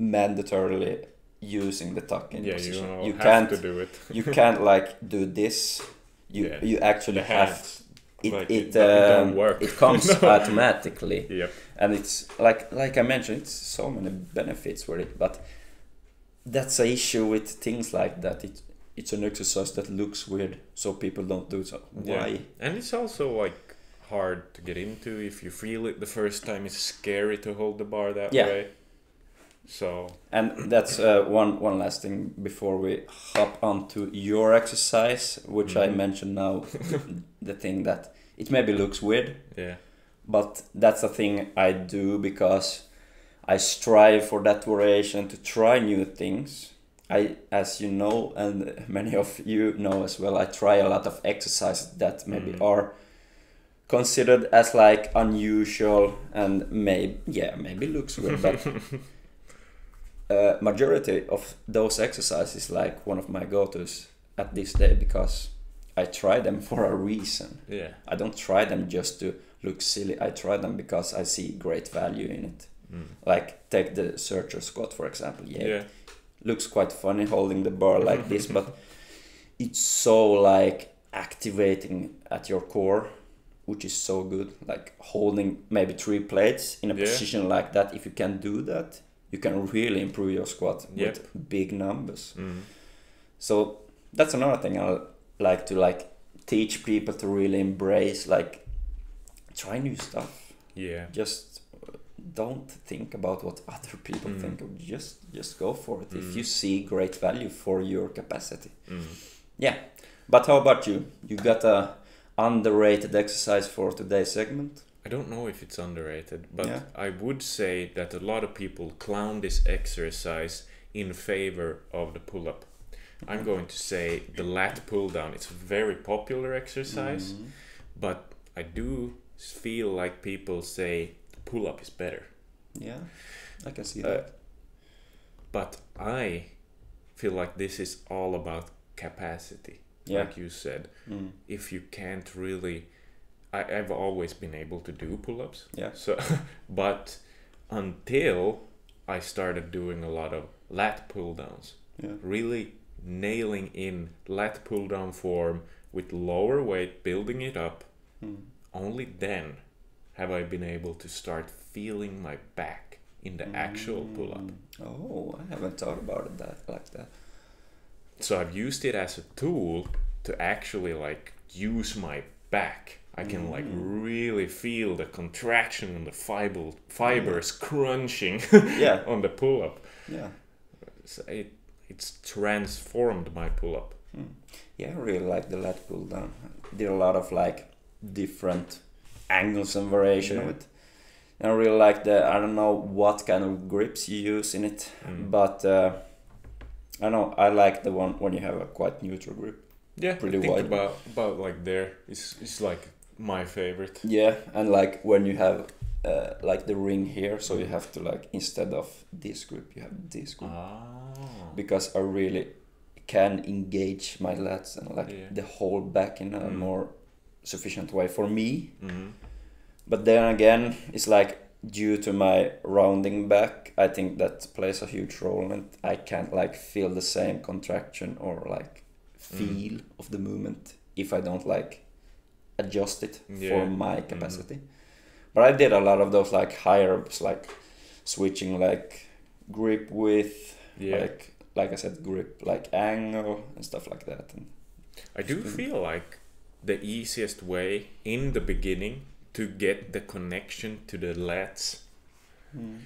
mandatorily using the tuck in Yeah. You, position. you have can't to do it. you can't like do this. You Yeah. you actually have it like, it, it do- it don't work. it comes No. automatically Yep. and it's like like I mentioned, it's so many benefits with it, but that's a issue with things like that. It it's an exercise that looks weird, so people don't do so. Yeah. Why? And it's also like hard to get into if you feel it the first time. It's scary to hold the bar that Yeah. way. So And that's uh, one one last thing before we hop onto your exercise, which I Mhm. mentioned now. the thing that it maybe looks weird, yeah. but that's a thing I do because I strive for that variation to try new things. I, as you know, and many of you know as well, I try a lot of exercises that maybe Mm. are considered as like unusual and maybe yeah maybe looks weird, but uh, majority of those exercises like one of my go-tos at this day because I try them for a reason. Yeah. I don't try them just to look silly. I try them because I see great value in it. Mm. Like take the Zercher squat for example. Yeah, Yeah. looks quite funny holding the bar like this, but it's so like activating at your core, which is so good. Like holding maybe three plates in a Yeah. position like that. If you can do that, you can really improve your squat Yep. with big numbers. Mm. So that's another thing I like to like teach people to really embrace like try new stuff. Yeah. Just don't think about what other people Mm. think. Just just go for it if Mm. you see great value for your capacity. Mm. Yeah. But how about you? You got a underrated exercise for today's segment? I don't know if it's underrated, but Yeah. I would say that a lot of people clown this exercise in favor of the pull up. I'm going to say the lat pull down. It's a very popular exercise, Mhm. but I do feel like people say pull up is better. Yeah, I can see Uh, that. But I feel like this is all about capacity, Yeah. like you said. Mm. If you can't really, I, I've always been able to do pull ups. Yeah. So, but until I started doing a lot of lat pull downs, Yeah. really nailing in lat pull down form with lower weight, building it up, Mm. only then have I been able to start feeling my back in the actual pull up. Mm. Oh, I haven't thought about it that like that. So I've used it as a tool to actually like use my back. I can like Mm. really feel the contraction and the fiber fibers crunching Yeah. on the pull up. Yeah. So it it's transformed my pull up. Mm. Yeah, I really like the lat pull down. Did a lot of like different angles and variation of Yeah. it. I really like the I don't know what kind of grips you use in it, Mm. but uh, I know I like the one when you have a quite neutral grip. Yeah, Pretty I think wide. about about like there is is like my favorite. Yeah, and like when you have uh, like the ring here, so you have to like instead of this grip, you have this grip Ah. because I really can engage my lats and like Yeah. the whole back in a Mm. more sufficient way for me. hmm But then again, it's like due to my rounding back, I think that plays a huge role, and I can't like feel the same contraction or like feel of the movement if I don't like adjust it Yeah. for my capacity. But I did a lot of those like higher ups, like switching like grip width, Yeah. like like I said, grip like angle and stuff like that. And I do feel like the easiest way in the beginning to get the connection to the lats hmm.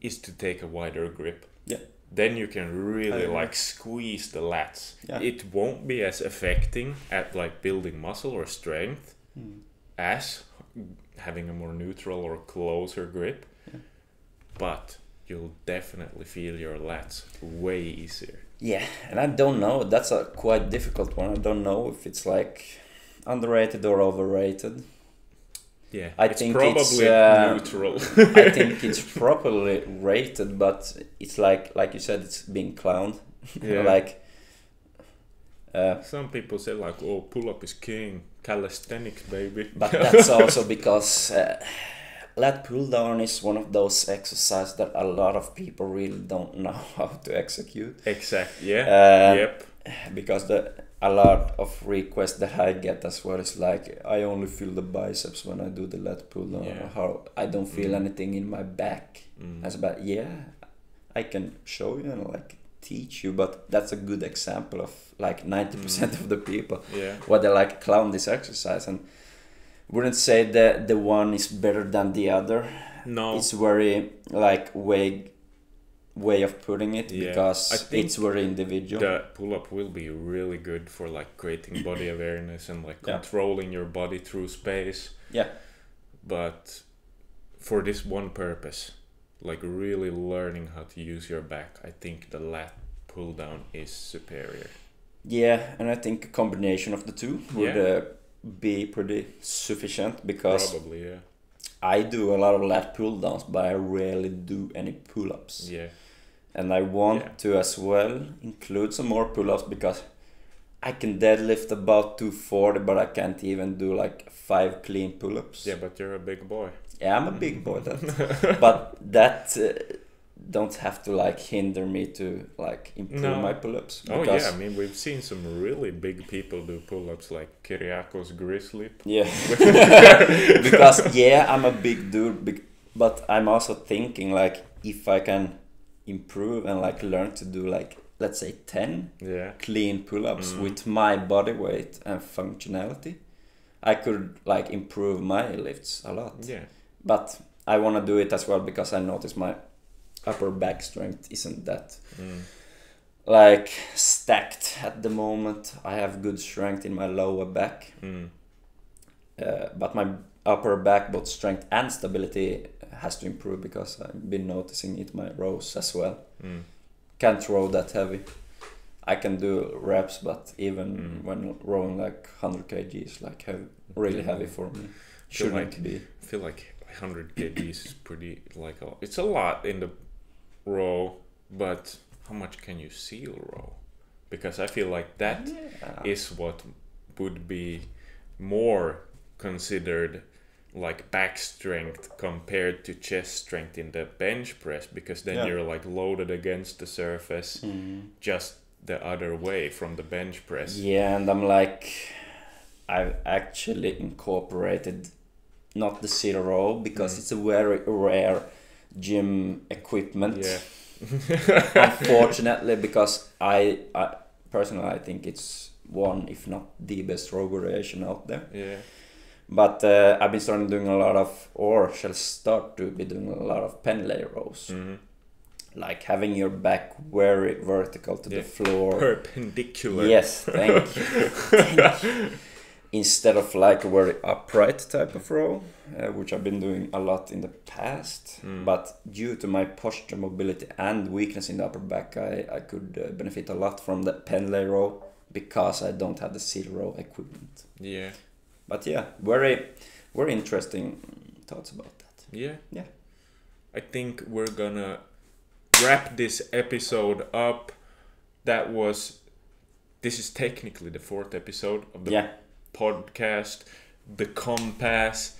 is to take a wider grip. Yeah. Then you can really like squeeze the lats. Yeah. It won't be as affecting at like building muscle or strength hmm. as having a more neutral or closer grip. Yeah. But you'll definitely feel your lats way easier. Yeah, and I don't know. That's a quite difficult one. I don't know if it's like underrated or overrated. Yeah, I it's think probably it's, uh, neutral. I think it's properly rated, but it's like like you said, it's being clowned. Yeah. like, uh, Some people say like, "Oh, pull up is king, calisthenics, baby." but that's also because uh, lat pull down is one of those exercises that a lot of people really don't know how to execute. Exactly. Yeah. Uh, yep. because the a lot of requests that I get as well is like I only feel the biceps when I do the lat pull down. Yeah. How I don't feel Mm. anything in my back. Mm. As about yeah, I can show you and like teach you, but that's a good example of like ninety percent Mm. of the people Yeah. what they like clown this exercise and wouldn't say that the one is better than the other. No. It's very like way way of putting it Yeah. because it's very individual. the pull up will be really good for like creating body awareness and like Yeah. controlling your body through space. Yeah. But for this one purpose, like really learning how to use your back, I think the lat pull down is superior. Yeah, and I think a combination of the two would Yeah. uh, be pretty sufficient because Probably, yeah. I do a lot of lat pull downs, but I rarely do any pull ups. Yeah. And I want Yeah. to as well include some more pull ups because I can deadlift about 240, but I can't even do like five clean pull ups. Yeah, but you're a big boy. Yeah, I'm a big boy, that. but that uh, don't have to like hinder me to like improve No. my pull ups. Oh yeah, I mean we've seen some really big people do pull-ups like Kyriakos Grizzly. Yeah. because yeah, I'm a big dude, but I'm also thinking like if I can improve and like learn to do like let's say 10 Yeah. clean pull-ups Mhm. with my body weight and functionality, I could like improve my lifts a lot. Yeah. But I want to do it as well because I notice my upper back strength isn't that Mm. like stacked at the moment. I have good strength in my lower back, Mm. uh, but my upper back, both strength and stability, has to improve because I've been noticing it my rows as well. Mm. Can't row that heavy. I can do reps, but even Mm. when rowing like 100 kg is like heavy, really heavy for me. Shouldn't like- be. I feel like 100 kgs is pretty like a, it's a lot in the row, but how much can you seal row? Because I feel like that Yeah. is what would be more considered like back strength compared to chest strength in the bench press because then Yeah. you're like loaded against the surface Mm. just the other way from the bench press. Yeah, and I'm like, I've actually incorporated not the seal row because Mm. it's a very rare gym equipment. Yeah. Unfortunately, because I, I personally I think it's one, if not the best row variation out there. Yeah. But uh, I've been starting doing a lot of, or shall start to be doing a lot of Pendlay rows, hmm like having your back very vertical to Yeah. the floor. Perpendicular. Yes, thank you. Thank you. Instead of like a very upright type of row, uh, which I've been doing a lot in the past. Mm. But due to my posture mobility and weakness in the upper back, I, I could uh, benefit a lot from the Pendlay row because I don't have the seal row equipment. Yeah. But yeah, very, very interesting thoughts about that. Yeah. Yeah. I think we're gonna wrap this episode up. That was. This is technically the fourth episode of the Yeah, podcast, the compass.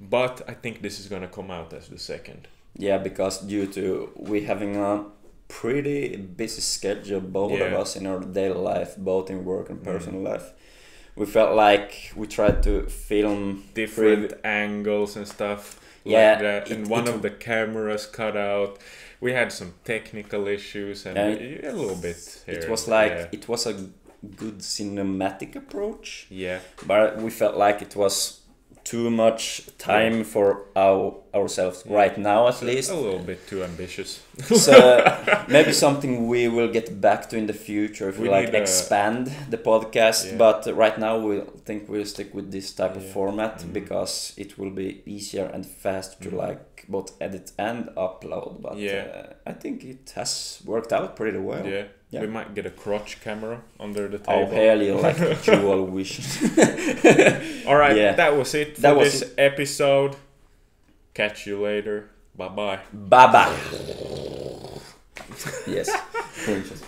But I think this is gonna come out as the second. Yeah, because due to we having a pretty busy schedule, both of us in our daily life, both in work and Mm. personal life, we felt like we tried to film Different angles and stuff. Yeah, like that. it- and one it- of the cameras cut out. We had some technical issues and Yeah, a little bit. Here. It was like yeah. it was a good cinematic approach, yeah. but we felt like it was too much time for our ourselves right now, at least. a little bit too ambitious. so maybe something we will get back to in the future if we, We like a- expand the podcast Yeah. but right now we think we'll stick with this type of Yeah. format Mhm. because it will be easier and faster to Mhm. like both edit and upload but Yeah. uh, i think it has worked out pretty well Yeah. Yeah. We might get a crotch camera under the oh table. hell you like the dual vision All right, Yeah. that was it for That was this episode. Catch you later. Bye bye. bye bye yes Princess.